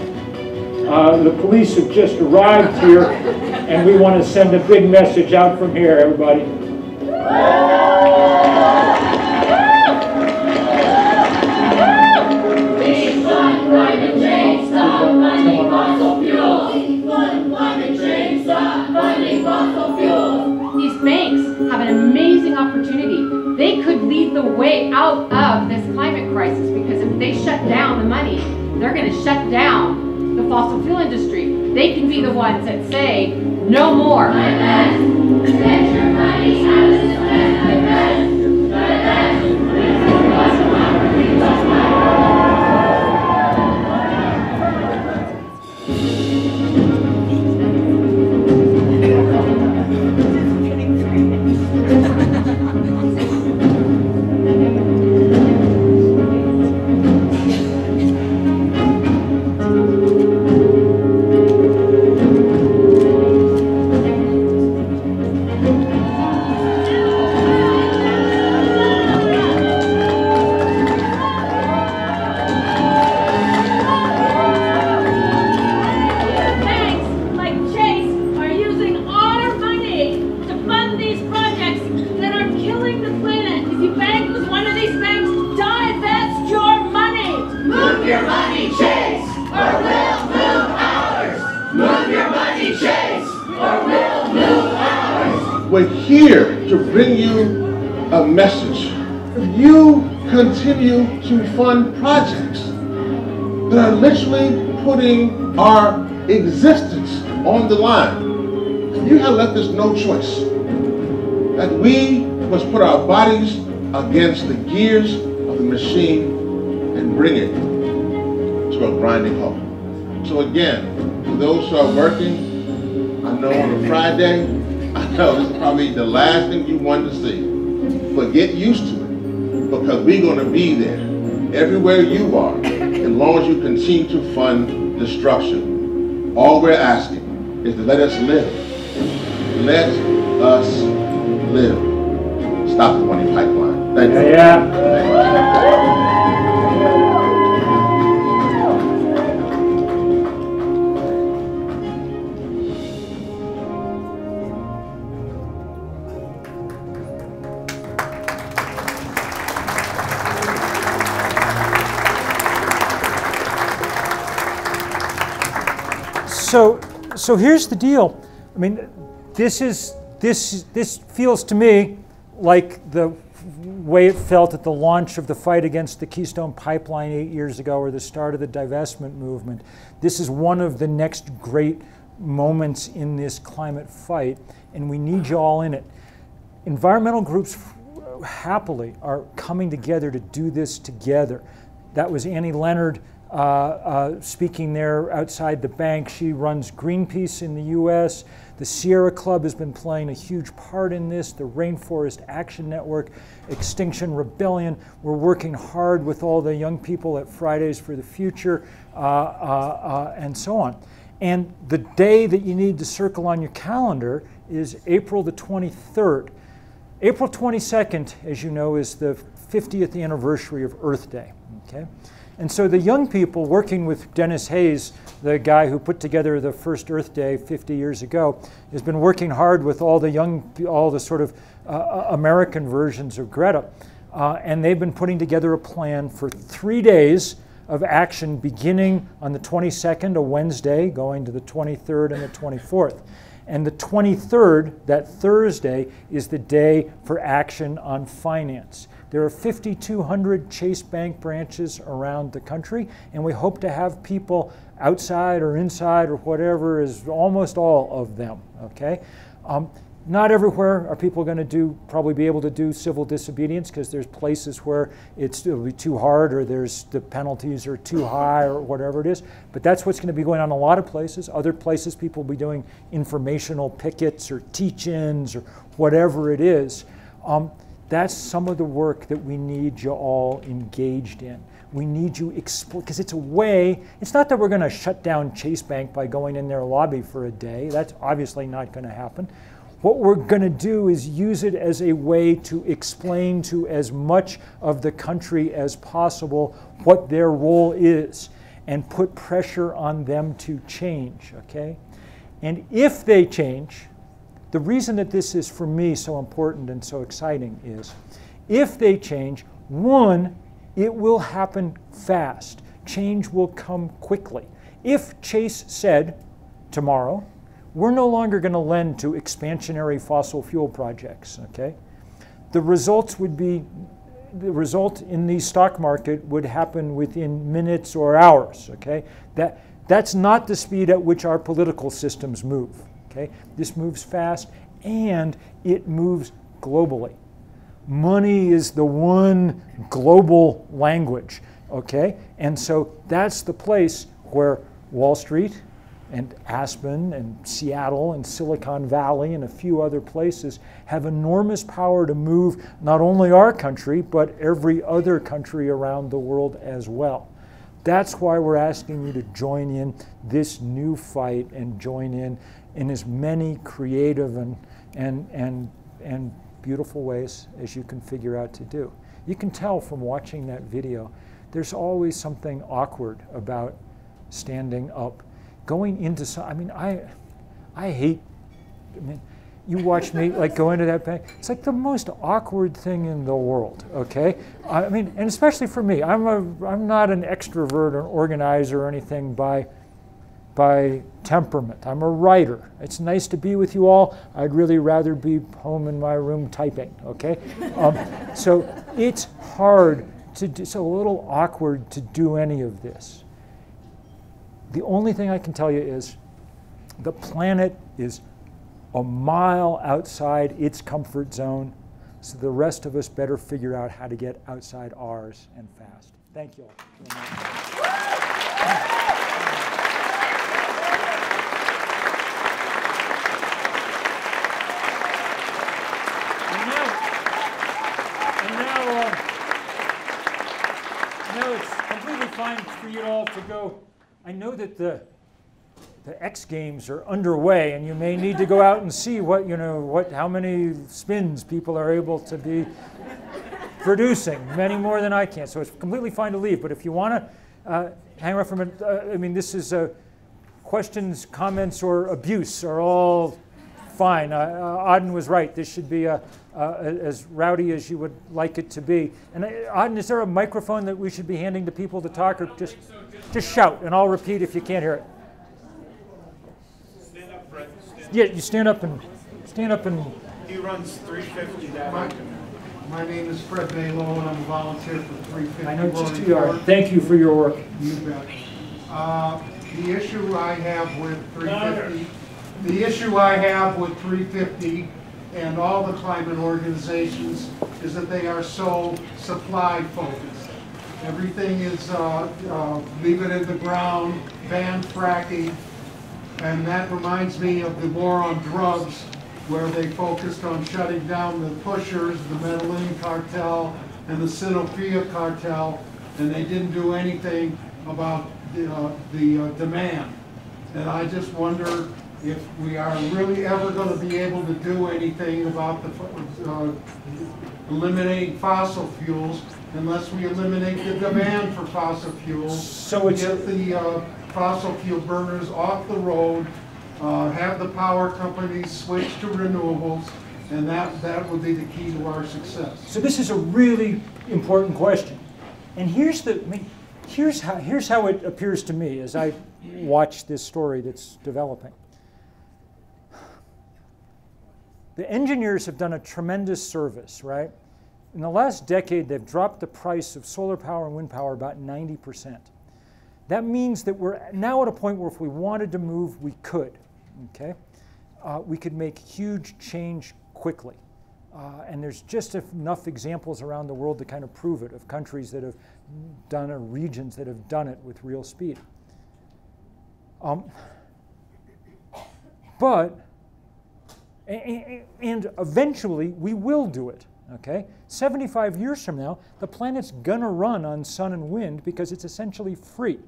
Uh, the police have just arrived here, and we want to send a big message out from here, everybody. An amazing opportunity. They could lead the way out of this climate crisis because if they shut down the money, they're going to shut down the fossil fuel industry. They can be the ones that say, no more. Our existence on the line, you have left us no choice. That we must put our bodies against the gears of the machine and bring it to a grinding halt. So again, for those who are working, I know on a Friday, [laughs] I know this is probably the last thing you want to see. But get used to it because we're going to be there everywhere you are as long as you continue to fund destruction. All we're asking is to let us live. Let us live. Stop the money pipeline. Thank you. Yeah. So, so here's the deal. I mean, this is this this feels to me like the way it felt at the launch of the fight against the Keystone Pipeline eight years ago or the start of the divestment movement. This is one of the next great moments in this climate fight, and we need you all in it. Environmental groups happily are coming together to do this together. That was Annie Leonard uh, uh, speaking there outside the bank. She runs Greenpeace in the US. The Sierra Club has been playing a huge part in this, the Rainforest Action Network, Extinction Rebellion. We're working hard with all the young people at Fridays for the Future, uh, uh, uh, and so on. And the day that you need to circle on your calendar is April the 23rd. April 22nd, as you know, is the 50th anniversary of Earth Day. Okay? And so the young people working with Denis Hayes, the guy who put together the first Earth Day 50 years ago, has been working hard with all the young, all the sort of uh, uh, American versions of Greta. Uh, and they've been putting together a plan for three days of action beginning on the 22nd, a Wednesday, going to the 23rd and the 24th. And the 23rd, that Thursday, is the day for action on finance. There are 5,200 Chase Bank branches around the country, and we hope to have people outside or inside or whatever is almost all of them, okay? Um, not everywhere are people going to do probably be able to do civil disobedience because there's places where it's it'll be too hard or there's the penalties are too high or whatever it is. But that's what's going to be going on a lot of places. Other places people will be doing informational pickets or teach-ins or whatever it is. Um, that's some of the work that we need you all engaged in. We need you because it's a way. It's not that we're going to shut down Chase Bank by going in their lobby for a day. That's obviously not going to happen what we're going to do is use it as a way to explain to as much of the country as possible what their role is and put pressure on them to change, okay? And if they change, the reason that this is for me so important and so exciting is if they change, one, it will happen fast. Change will come quickly. If Chase said tomorrow, we're no longer going to lend to expansionary fossil fuel projects, okay? The results would be, the result in the stock market would happen within minutes or hours, okay? That, that's not the speed at which our political systems move, okay? This moves fast and it moves globally. Money is the one global language, okay? And so that's the place where Wall Street, and Aspen and Seattle and Silicon Valley and a few other places have enormous power to move not only our country, but every other country around the world as well. That's why we're asking you to join in this new fight and join in in as many creative and, and, and, and beautiful ways as you can figure out to do. You can tell from watching that video, there's always something awkward about standing up going into some, I mean, I, I hate, I mean, you watch me like go into that bank. It's like the most awkward thing in the world. Okay, I mean, and especially for me, I'm a I'm not an extrovert or an organizer or anything by by temperament. I'm a writer. It's nice to be with you all. I'd really rather be home in my room typing. Okay, um, so it's hard to. Do, it's a little awkward to do any of this. The only thing I can tell you is the planet is a mile outside its comfort zone, so the rest of us better figure out how to get outside ours and fast. Thank you all. And now uh, no, uh, it's completely fine for you all to go I know that the the X Games are underway, and you may need to go out and see what you know what how many spins people are able to be producing. Many more than I can. So it's completely fine to leave. But if you want to uh, hang around for a minute, uh, I mean, this is uh, questions, comments, or abuse are all fine. Uh, uh, Auden was right. This should be as rowdy as you would like it to be. And Auden, is there a microphone that we should be handing to people to talk, or just? Just shout, and I'll repeat if you can't hear it. Stand up, Brett. Stand yeah, you stand up and stand up and. He runs 350 that My name is Fred Balo, and I'm a volunteer for 350 I know just Roaring who you are. Thank you for your work. You bet. Uh, The issue I have with 350, the issue I have with 350 and all the climate organizations is that they are so supply focused. Everything is, uh, uh, leave it in the ground, ban fracking, and that reminds me of the war on drugs, where they focused on shutting down the pushers, the Medellin cartel, and the Sinaloa cartel, and they didn't do anything about the, uh, the uh, demand. And I just wonder if we are really ever gonna be able to do anything about the, uh, eliminating fossil fuels unless we eliminate the demand for fossil fuels. So it's- the, uh, fossil fuel burners off the road, uh, have the power companies switch to renewables, and that, that would be the key to our success. So this is a really important question. And here's the, I mean, here's how, here's how it appears to me as I watch this story that's developing. The engineers have done a tremendous service, right? In the last decade, they've dropped the price of solar power and wind power about 90%. That means that we're now at a point where if we wanted to move, we could, okay? Uh, we could make huge change quickly. Uh, and there's just enough examples around the world to kind of prove it of countries that have done it, regions that have done it with real speed. Um, but, and eventually we will do it, okay? 75 years from now, the planet's gonna run on sun and wind because it's essentially free?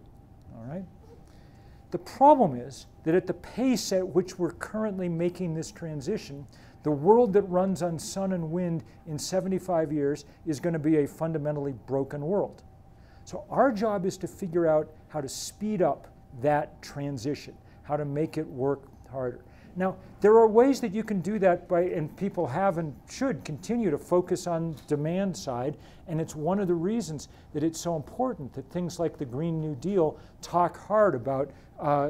The problem is that at the pace at which we're currently making this transition, the world that runs on sun and wind in 75 years is going to be a fundamentally broken world. So, our job is to figure out how to speed up that transition, how to make it work harder. Now, there are ways that you can do that by, and people have and should continue to focus on demand side, and it's one of the reasons that it's so important that things like the Green New Deal talk hard about, uh,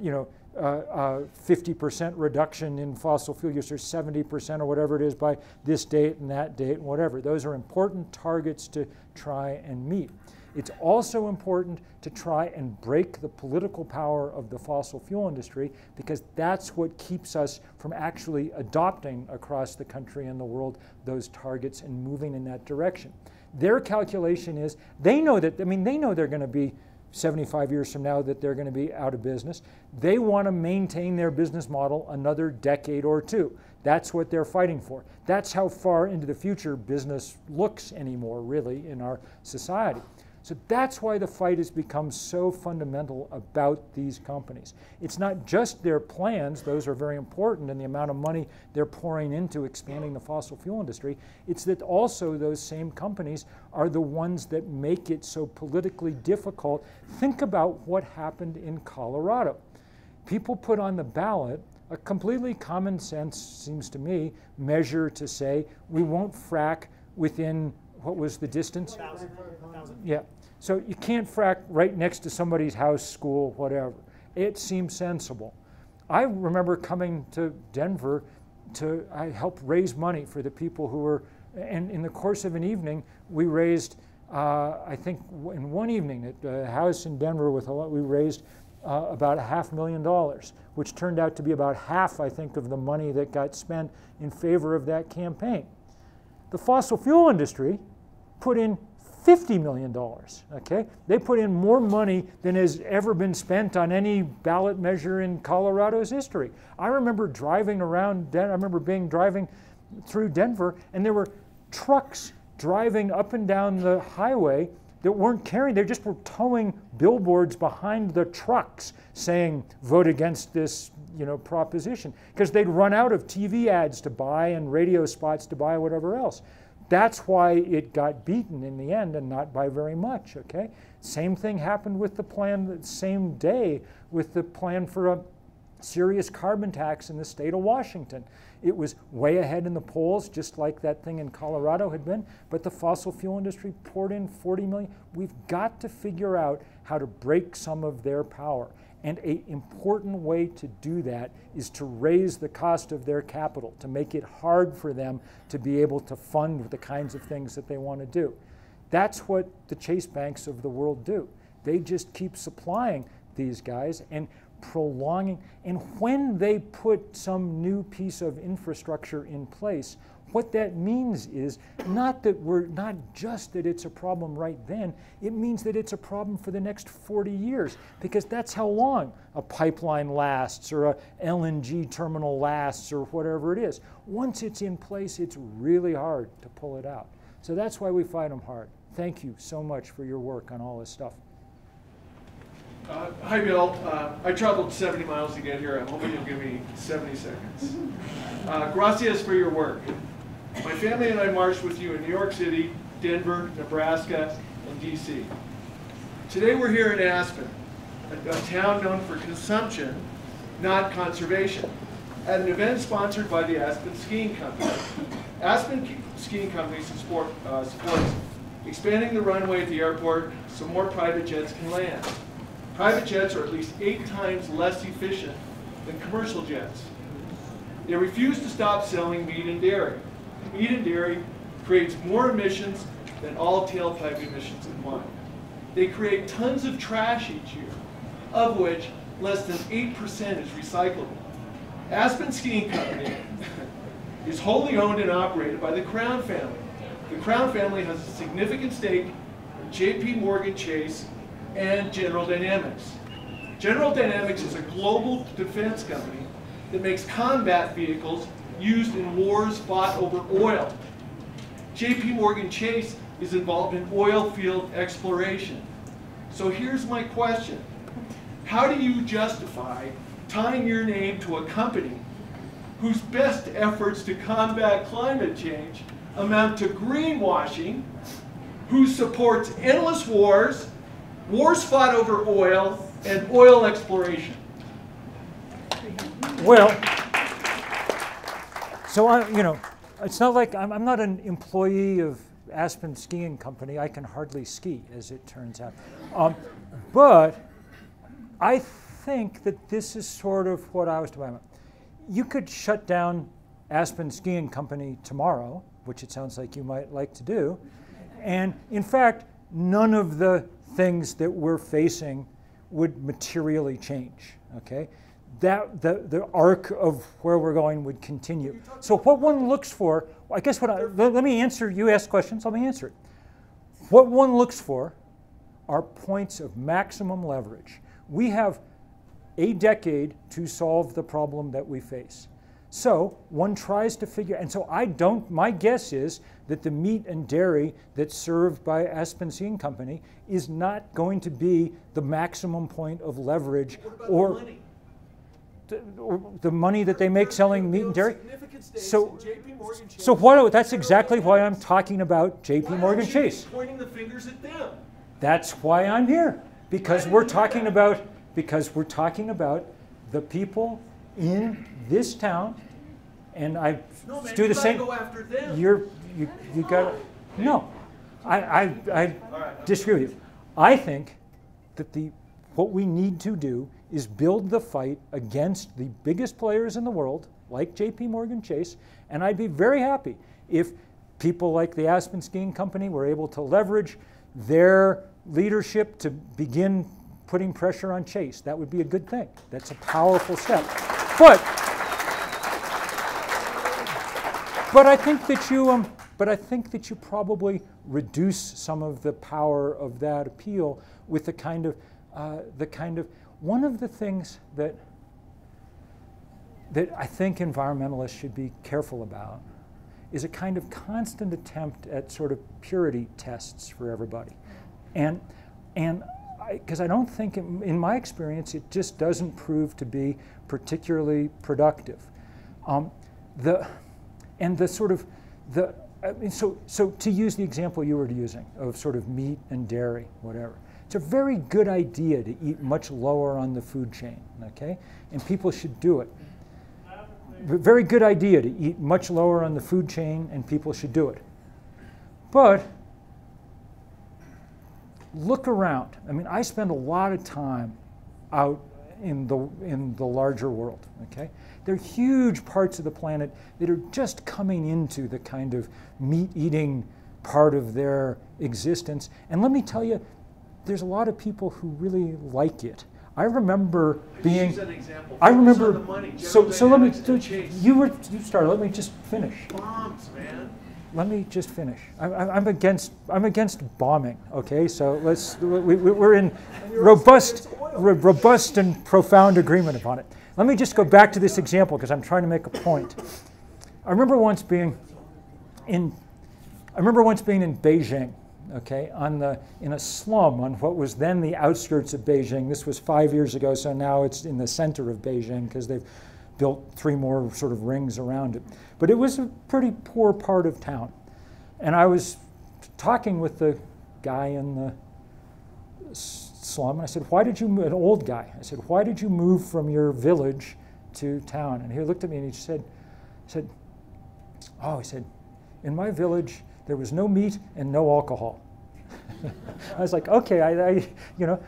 you know, uh, uh, 50% reduction in fossil fuel use or 70% or whatever it is by this date and that date and whatever. Those are important targets to try and meet. It's also important to try and break the political power of the fossil fuel industry because that's what keeps us from actually adopting across the country and the world those targets and moving in that direction. Their calculation is they know that, I mean, they know they're going to be 75 years from now that they're going to be out of business. They want to maintain their business model another decade or two. That's what they're fighting for. That's how far into the future business looks anymore, really, in our society. So that's why the fight has become so fundamental about these companies. It's not just their plans, those are very important, and the amount of money they're pouring into expanding the fossil fuel industry. It's that also those same companies are the ones that make it so politically difficult. Think about what happened in Colorado. People put on the ballot a completely common sense, seems to me, measure to say we won't frack within what was the distance? Yeah. So you can't frack right next to somebody's house, school, whatever. It seems sensible. I remember coming to Denver to I helped raise money for the people who were, and in the course of an evening, we raised, uh, I think in one evening at a house in Denver with a lot, we raised uh, about a half million dollars, which turned out to be about half, I think, of the money that got spent in favor of that campaign. The fossil fuel industry put in $50 million. Okay? They put in more money than has ever been spent on any ballot measure in Colorado's history. I remember driving around, I remember being driving through Denver, and there were trucks driving up and down the highway that weren't carrying, they just were towing billboards behind the trucks saying, vote against this you know, proposition. Because they'd run out of TV ads to buy and radio spots to buy, whatever else. That's why it got beaten in the end and not by very much, okay? Same thing happened with the plan the same day with the plan for a serious carbon tax in the state of Washington. It was way ahead in the polls, just like that thing in Colorado had been, but the fossil fuel industry poured in 40 million. We've got to figure out how to break some of their power. And a important way to do that is to raise the cost of their capital, to make it hard for them to be able to fund the kinds of things that they want to do. That's what the Chase banks of the world do. They just keep supplying these guys and prolonging. And when they put some new piece of infrastructure in place, what that means is not that we're not just that it's a problem right then, it means that it's a problem for the next 40 years because that's how long a pipeline lasts or a LNG terminal lasts or whatever it is. Once it's in place, it's really hard to pull it out. So that's why we fight them hard. Thank you so much for your work on all this stuff. Uh, hi, Bill. Uh, I traveled 70 miles to get here. I'm hoping you'll give me 70 seconds. [laughs] Uh, gracias for your work. My family and I marched with you in New York City, Denver, Nebraska, and D.C. Today we're here in Aspen, a, a town known for consumption, not conservation, at an event sponsored by the Aspen Skiing Company. Aspen Skiing Company support, uh, supports expanding the runway at the airport so more private jets can land. Private jets are at least eight times less efficient than commercial jets. They refuse to stop selling meat and dairy. Meat and dairy creates more emissions than all tailpipe emissions combined. They create tons of trash each year, of which less than 8% is recyclable. Aspen Skiing Company [laughs] is wholly owned and operated by the Crown family. The Crown family has a significant stake in JP Morgan Chase and General Dynamics. General Dynamics is a global defense company that makes combat vehicles used in wars fought over oil. JP Morgan Chase is involved in oil field exploration. So here's my question. How do you justify tying your name to a company whose best efforts to combat climate change amount to greenwashing, who supports endless wars, wars fought over oil, and oil exploration? Well, so I, you know, it's not like I'm, I'm not an employee of Aspen Skiing Company. I can hardly ski, as it turns out. Um, but I think that this is sort of what I was talking about. You could shut down Aspen Skiing Company tomorrow, which it sounds like you might like to do. And in fact, none of the things that we're facing would materially change. Okay, that the, the arc of where we're going would continue. So what one looks for, I guess what I, let, let me answer. You ask questions, let me answer it. What one looks for are points of maximum leverage. We have a decade to solve the problem that we face. So one tries to figure, and so I don't, my guess is that the meat and dairy that's served by Aspen Skiing Company is not going to be the maximum point of leverage or the, money that they make selling meat and dairy. So, so what, that's exactly why I'm talking about JP Morgan Chase. Pointing the fingers at them. That's why I'm here. Because we're talking about because we're talking about the people in this town, and I No, man, do the same. go after them. You're you you got no. I I, I right. disagree with you. I think that the what we need to do is build the fight against the biggest players in the world, like J.P. Morgan Chase, and I'd be very happy if people like the Aspen Skiing Company were able to leverage their leadership to begin putting pressure on Chase. That would be a good thing. That's a powerful step. But but I think that you um, but I think that you probably reduce some of the power of that appeal with the kind of uh, the kind of one of the things that that I think environmentalists should be careful about is a kind of constant attempt at sort of purity tests for everybody. And, and because I, I, don't think, it, in my experience, it just doesn't prove to be particularly productive. Um, the, and the sort of, the, I mean, so, so to use the example you were using of sort of meat and dairy, whatever, it's a very good idea to eat much lower on the food chain, okay? And people should do it very good idea to eat much lower on the food chain, and people should do it. But look around. I mean, I spend a lot of time out in the, in the larger world. Okay? There are huge parts of the planet that are just coming into the kind of meat eating part of their existence. And let me tell you, there's a lot of people who really like it. I remember being. An example. I remember. the money, so, so let me. General Dynamics, and Chase. You were. You started. Let me just finish. Bombs, man. Let me just finish. I, I, I'm against. I'm against bombing. Okay, so let's. We, we're in robust, robust and profound agreement upon it. Let me just go back to this example because I'm trying to make a point. I remember once being in. I remember once being in Beijing. Okay, on the in a slum on what was then the outskirts of Beijing. This was five years ago, so now it's in the center of Beijing because they've built three more sort of rings around it. But it was a pretty poor part of town. And I was talking with the guy in the slum, and I said, Why did you? An old guy. I said, Why did you move from your village to town? And he looked at me and he said, he said, Oh, he said, In my village, there was no meat and no alcohol. [laughs] I was like, okay, I, I, you know,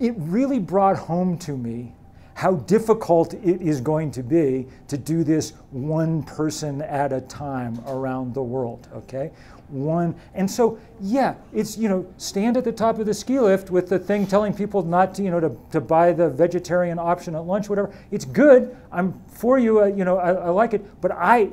it really brought home to me how difficult it is going to be to do this one person at a time around the world, okay? One, and so, yeah, it's, you know, stand at the top of the ski lift with the thing telling people not to, you know, to, to buy the vegetarian option at lunch, whatever. It's good. I'm for you, uh, you know, I, I like it, but I,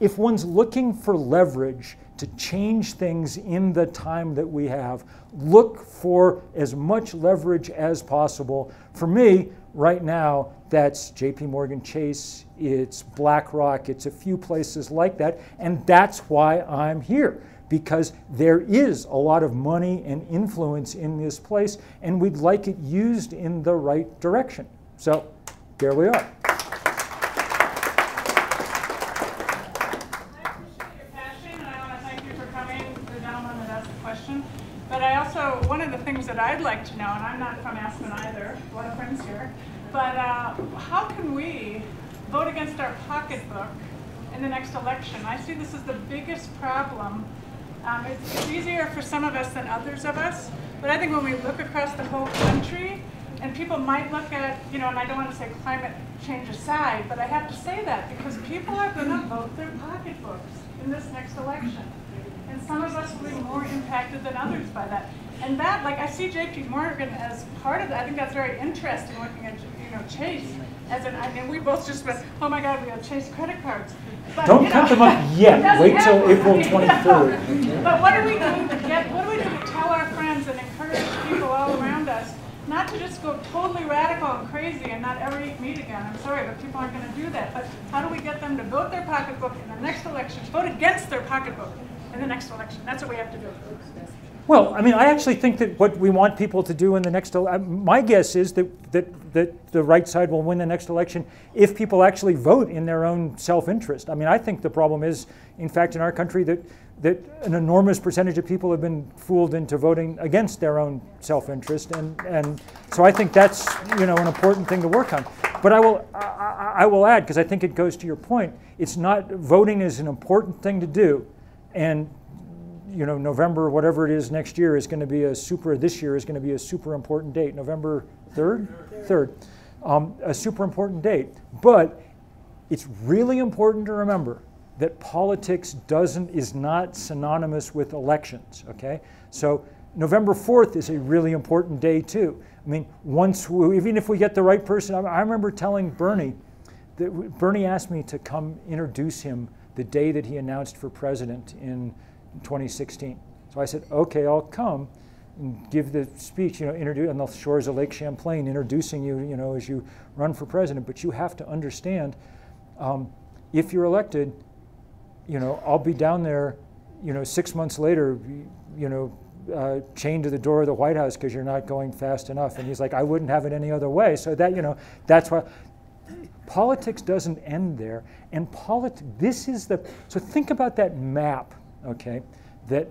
if one's looking for leverage to change things in the time that we have, look for as much leverage as possible. For me, right now, that's JP Morgan Chase, it's BlackRock, it's a few places like that, and that's why I'm here. Because there is a lot of money and influence in this place, and we'd like it used in the right direction. So, there we are. I appreciate your passion, and I want to thank you for coming, the gentleman that asked the question. But I also, one of the things that I'd like to know, and I'm not from Aspen either, a lot of friends here, but uh, how can we vote against our pocketbook in the next election? I see this as the biggest problem. Um, it's, it's easier for some of us than others of us, but I think when we look across the whole country, and people might look at, you know, and I don't want to say climate change aside, but I have to say that because people are going to vote their pocketbooks in this next election. And some of us will be more impacted than others by that. And that, like, I see JP Morgan as part of that. I think that's very interesting looking at, you know, Chase as an, I mean, we both just went, oh my God, we have Chase credit cards. But, Don't you know, them up [laughs] yet. Wait till happen. April [laughs] You know? 23rd. But what do we do to get, what do we do to tell our friends and encourage people all around us not to just go totally radical and crazy and not ever eat meat again? I'm sorry, but people aren't going to do that. But how do we get them to vote their pocketbook in the next election, vote against their pocketbook in the next election? That's what we have to do. Well, I mean, I actually think that what we want people to do in the next, ele- uh, my guess is that, that, that the right side will win the next election if people actually vote in their own self-interest. I mean, I think the problem is, in fact, in our country that, that an enormous percentage of people have been fooled into voting against their own self-interest. And, and so I think that's, you know, an important thing to work on. But I will, I I will add, because I think it goes to your point, it's not, voting is an important thing to do. And you know, November, whatever it is next year, is going to be a super, this year is going to be a super important date, November 3rd? 3rd. Um, a super important date. But it's really important to remember that politics doesn't, is not synonymous with elections, okay? So November 4th is a really important day too. I mean, once, we, even if we get the right person, I, I remember telling Bernie, that Bernie asked me to come introduce him the day that he announced for president in 2016. So I said, okay, I'll come and give the speech, you know, introduce on the shores of Lake Champlain, introducing you, you know, as you run for president. But you have to understand, um, if you're elected, you know, I'll be down there, you know, six months later, you know, uh, chained to the door of the White House because you're not going fast enough. And he's like, I wouldn't have it any other way. So that, you know, that's why politics doesn't end there. And polit- this is the, so think about that map, okay, that,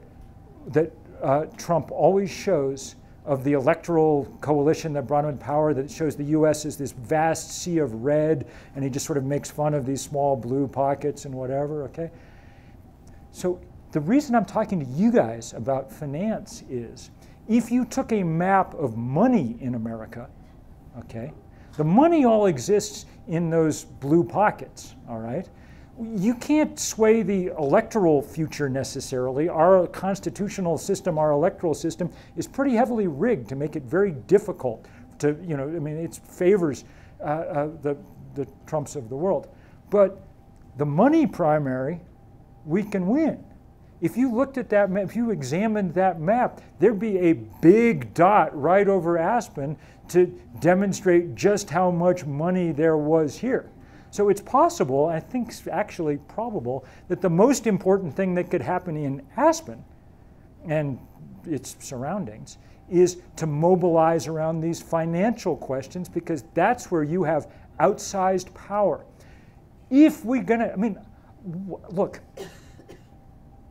that uh, Trump always shows of the electoral coalition that brought him in power that shows the US as this vast sea of red, and he just sort of makes fun of these small blue pockets and whatever, okay? So the reason I'm talking to you guys about finance is if you took a map of money in America, okay, The money all exists in those blue pockets, all right? You can't sway the electoral future necessarily. Our constitutional system, our electoral system, is pretty heavily rigged to make it very difficult to, you know, I mean, it favors uh, uh, the, the Trumps of the world. But the money primary, we can win. If you looked at that map, if you examined that map, there'd be a big dot right over Aspen to demonstrate just how much money there was here. So it's possible, I think actually probable, that the most important thing that could happen in Aspen and its surroundings is to mobilize around these financial questions because that's where you have outsized power. If we're gonna, I mean, look,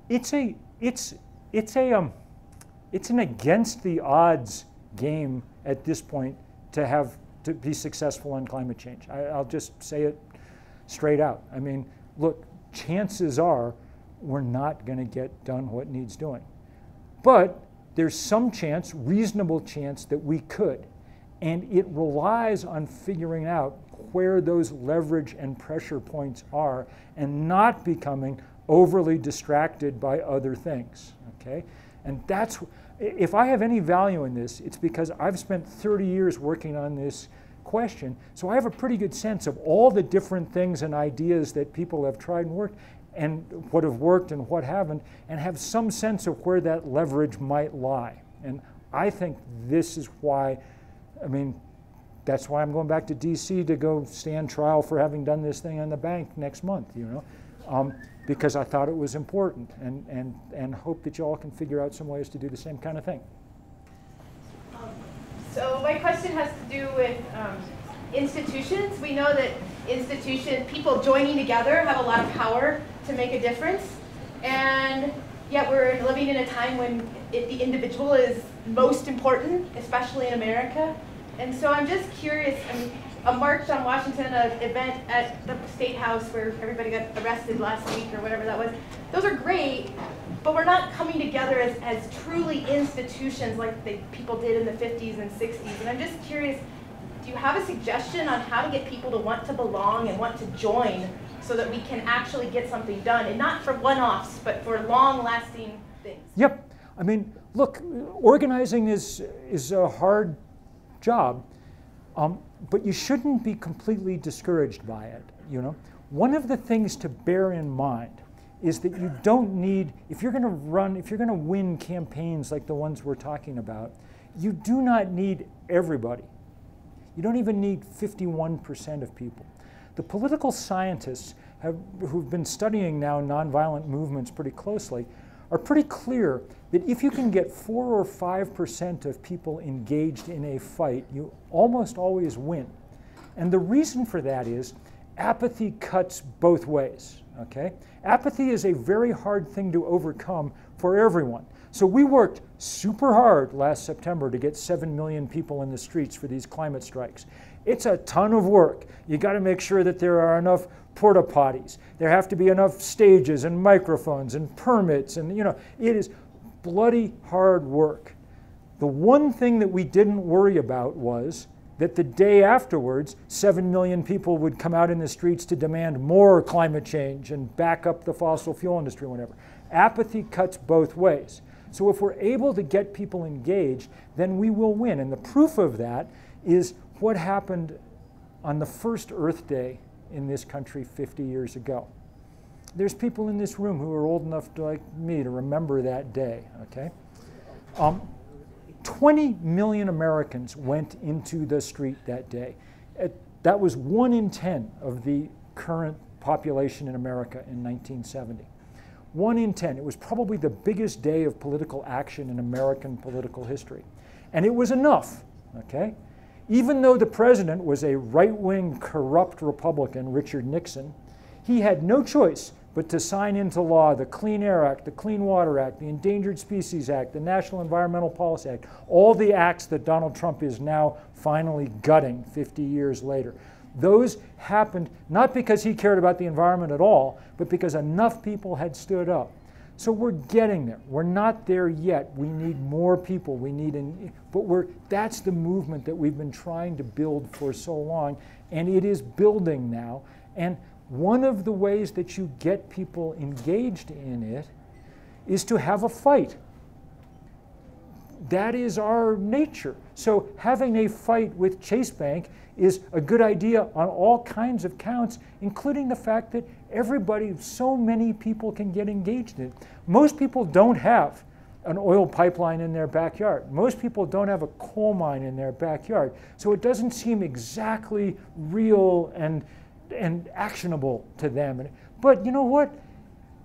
it's a, it's, it's a, um, it's an against the odds game at this point to have to be successful on climate change. I, will just say it straight out. I mean, look, chances are we're not going to get done what needs doing. But there's some chance, reasonable chance, that we could. And it relies on figuring out where those leverage and pressure points are and not becoming overly distracted by other things. Okay? And that's, if I have any value in this, it's because I've spent 30 years working on this question. So I have a pretty good sense of all the different things and ideas that people have tried and worked and what have worked and what haven't, and have some sense of where that leverage might lie. And I think this is why, I mean, that's why I'm going back to DC to go stand trial for having done this thing on the bank next month, you know, um, because I thought it was important and, and, and hope that you all can figure out some ways to do the same kind of thing. So my question has to do with um, institutions. We know that institution people joining together have a lot of power to make a difference, and yet we're living in a time when it, the individual is most important, especially in America. And so I'm just curious. I mean, a march on Washington, an event at the State House where everybody got arrested last week or whatever that was. Those are great, but we're not coming together as, as truly institutions like the people did in the 50s and 60s. And I'm just curious, do you have a suggestion on how to get people to want to belong and want to join so that we can actually get something done, and not for one-offs, but for long-lasting things? Yep. I mean, look, organizing is, is a hard job. Um, but you shouldn't be completely discouraged by it, you know. One of the things to bear in mind is that you don't need, if you're going to run, if you're going to win campaigns like the ones we're talking about, you do not need everybody. You don't even need 51% of people. The political scientists have, who've been studying now nonviolent movements pretty closely are pretty clear that if you can get 4 or 5% of people engaged in a fight, you almost always win. And the reason for that is apathy cuts both ways. Okay? Apathy is a very hard thing to overcome for everyone. So we worked super hard last September to get 7 million people in the streets for these climate strikes. It's a ton of work. You got to make sure that there are enough porta potties. There have to be enough stages and microphones and permits and you know, it is bloody hard work. The one thing that we didn't worry about was that the day afterwards, 7 million people would come out in the streets to demand more climate change and back up the fossil fuel industry, whatever. Apathy cuts both ways. So if we're able to get people engaged, then we will win. And the proof of that is what happened on the first Earth Day in this country 50 years ago. There's people in this room who are old enough to, like me to remember that day, okay? Um, 20 million Americans went into the street that day. It, that was one in 10 of the current population in America in 1970. One in 10. It was probably the biggest day of political action in American political history. And it was enough, okay? Even though the president was a right wing, corrupt Republican, Richard Nixon, he had no choice but to sign into law the Clean Air Act, the Clean Water Act, the Endangered Species Act, the National Environmental Policy Act, all the acts that Donald Trump is now finally gutting 50 years later. Those happened not because he cared about the environment at all, but because enough people had stood up. So we're getting there. We're not there yet. We need more people. We need an, but we're that's the movement that we've been trying to build for so long, and it is building now. And one of the ways that you get people engaged in it is to have a fight. That is our nature. So having a fight with Chase Bank is a good idea on all kinds of counts, including the fact that everybody, so many people can get engaged in it. Most people don't have an oil pipeline in their backyard. Most people don't have a coal mine in their backyard. So it doesn't seem exactly real and, and actionable to them. But you know what?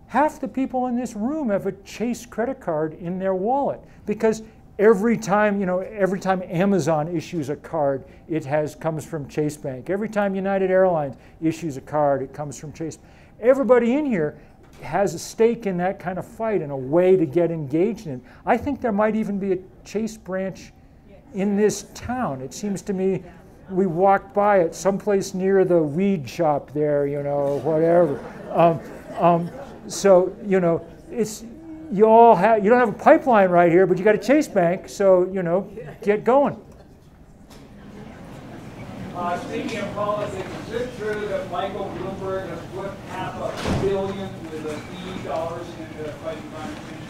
Half the people in this room have a Chase credit card in their wallet because every time you know every time amazon issues a card it has comes from chase bank every time united airlines issues a card it comes from chase everybody in here has a stake in that kind of fight and a way to get engaged in i think there might even be a chase branch in this town it seems to me we walked by it someplace near the weed shop there you know whatever um, um, so you know it's you all have you don't have a pipeline right here, but you got a Chase Bank, so you know, get going. Uh, speaking of politics, is it true that Michael Bloomberg has put half a billion with a B dollars into fighting climate change?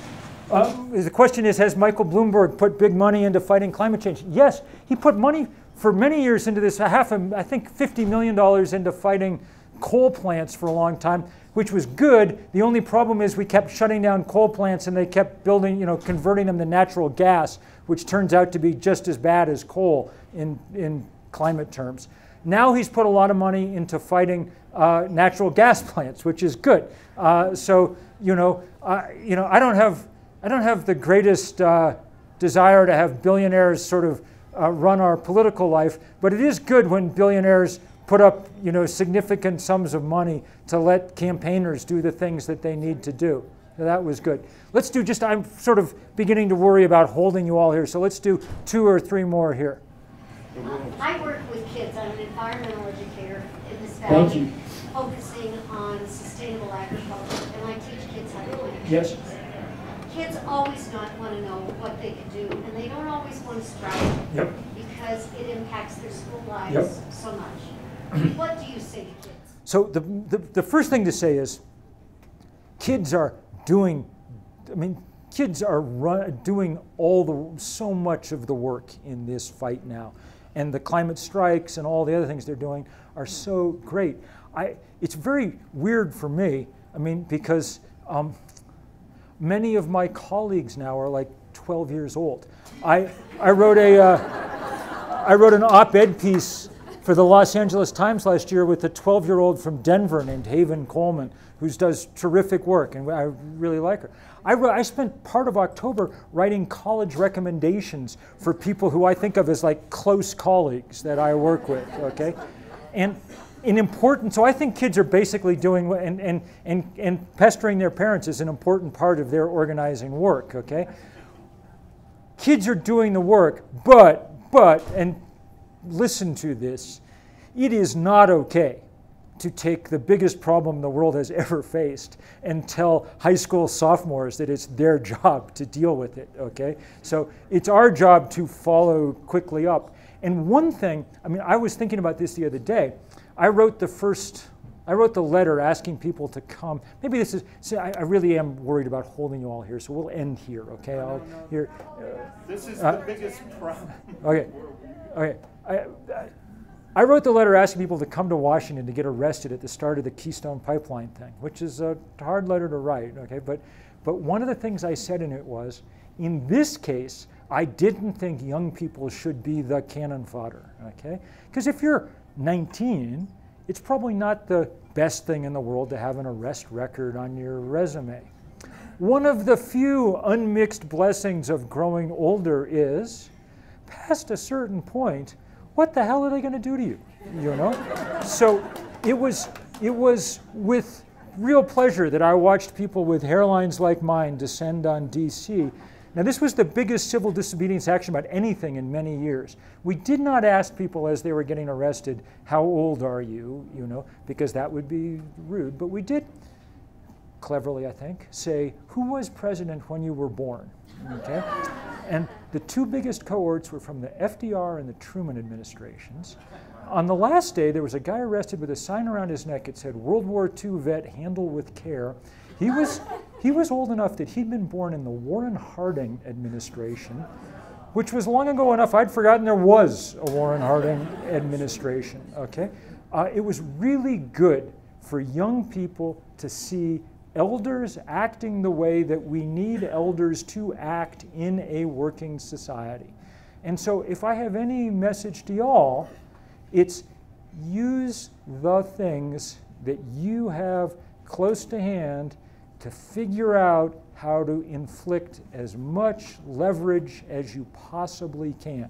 Uh, the question is, has Michael Bloomberg put big money into fighting climate change? Yes, he put money for many years into this. Half, a, I think, fifty million dollars into fighting coal plants for a long time which was good. The only problem is we kept shutting down coal plants and they kept building, you know, converting them to natural gas, which turns out to be just as bad as coal in, in climate terms. Now he's put a lot of money into fighting uh, natural gas [laughs] plants, which is good. Uh, so, you know, uh, you know, I don't have, I don't have the greatest uh, desire to have billionaires sort of uh, run our political life, but it is good when billionaires put up you know, significant sums of money to let campaigners do the things that they need to do. So that was good. Let's do just, I'm sort of beginning to worry about holding you all here, so let's do two or three more here. I work with kids. I'm an environmental educator in this valley, focusing on sustainable agriculture, and I teach kids how to plant. Yes. Kids always not want to know what they can do, and they don't always want to strive yep. because it impacts their school lives yep. so much [clears throat] what do you say to kids? So the, the, the first thing to say is kids are doing, I mean, kids are run, doing all the, so much of the work in this fight now. And the climate strikes and all the other things they're doing are so great. I, it's very weird for me, I mean, because um, many of my colleagues now are like 12 years old. I, I wrote a, uh, I wrote an op-ed piece for the Los Angeles Times last year with a 12 year old from Denver named Haven Coleman, who does terrific work, and I really like her. I, I spent part of October writing college recommendations for people who I think of as like close colleagues that I work with, okay? And an important, so I think kids are basically doing, and, and, and, and pestering their parents is an important part of their organizing work, okay? Kids are doing the work, but, but, and listen to this. It is not okay to take the biggest problem the world has ever faced and tell high school sophomores that it's their job to deal with it, okay? So it's our job to follow quickly up. And one thing, I mean, I was thinking about this the other day. I wrote the first, I wrote the letter asking people to come. Maybe this is, see, I, I really am worried about holding you all here, so we'll end here, okay? No, I'll, no, no. here. Uh, this is uh, the biggest problem. [laughs] Okay, okay. I, I wrote the letter asking people to come to Washington to get arrested at the start of the Keystone Pipeline thing, which is a hard letter to write, okay? But, but one of the things I said in it was, in this case, I didn't think young people should be the cannon fodder, okay? Because if you're 19, it's probably not the best thing in the world to have an arrest record on your resume. One of the few unmixed blessings of growing older is, past a certain point, what the hell are they going to do to you? You know? so it was, it was with real pleasure that I watched people with hairlines like mine descend on DC. Now, this was the biggest civil disobedience action about anything in many years. We did not ask people as they were getting arrested, how old are you, you know, because that would be rude, but we did cleverly, I think, say, Who was president when you were born? Okay? And the two biggest cohorts were from the FDR and the Truman administrations. On the last day, there was a guy arrested with a sign around his neck that said, World War II vet, handle with care. He was, he was old enough that he'd been born in the Warren Harding administration, which was long ago enough I'd forgotten there was a Warren Harding administration. Okay? Uh, it was really good for young people to see elders acting the way that we need elders to act in a working society. And so, if I have any message to y'all, it's use the things that you have close to hand to figure out how to inflict as much leverage as you possibly can.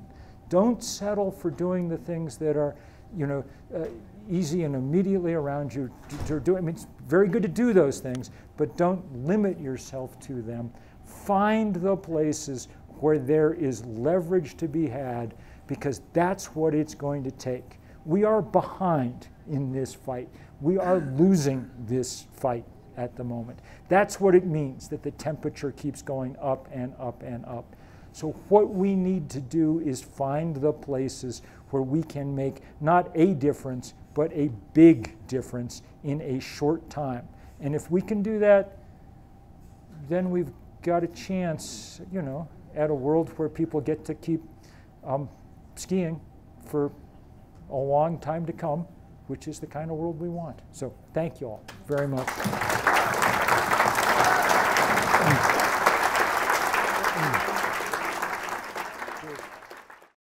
Don't settle for doing the things that are, you know, uh, easy and immediately around you to, to do. I mean, it's very good to do those things, but don't limit yourself to them. Find the places where there is leverage to be had because that's what it's going to take. We are behind in this fight. We are losing this fight at the moment. That's what it means that the temperature keeps going up and up and up. So, what we need to do is find the places where we can make not a difference, but a big difference in a short time. And if we can do that, then we've got a chance, you know, at a world where people get to keep um, skiing for a long time to come, which is the kind of world we want. So thank you all very much.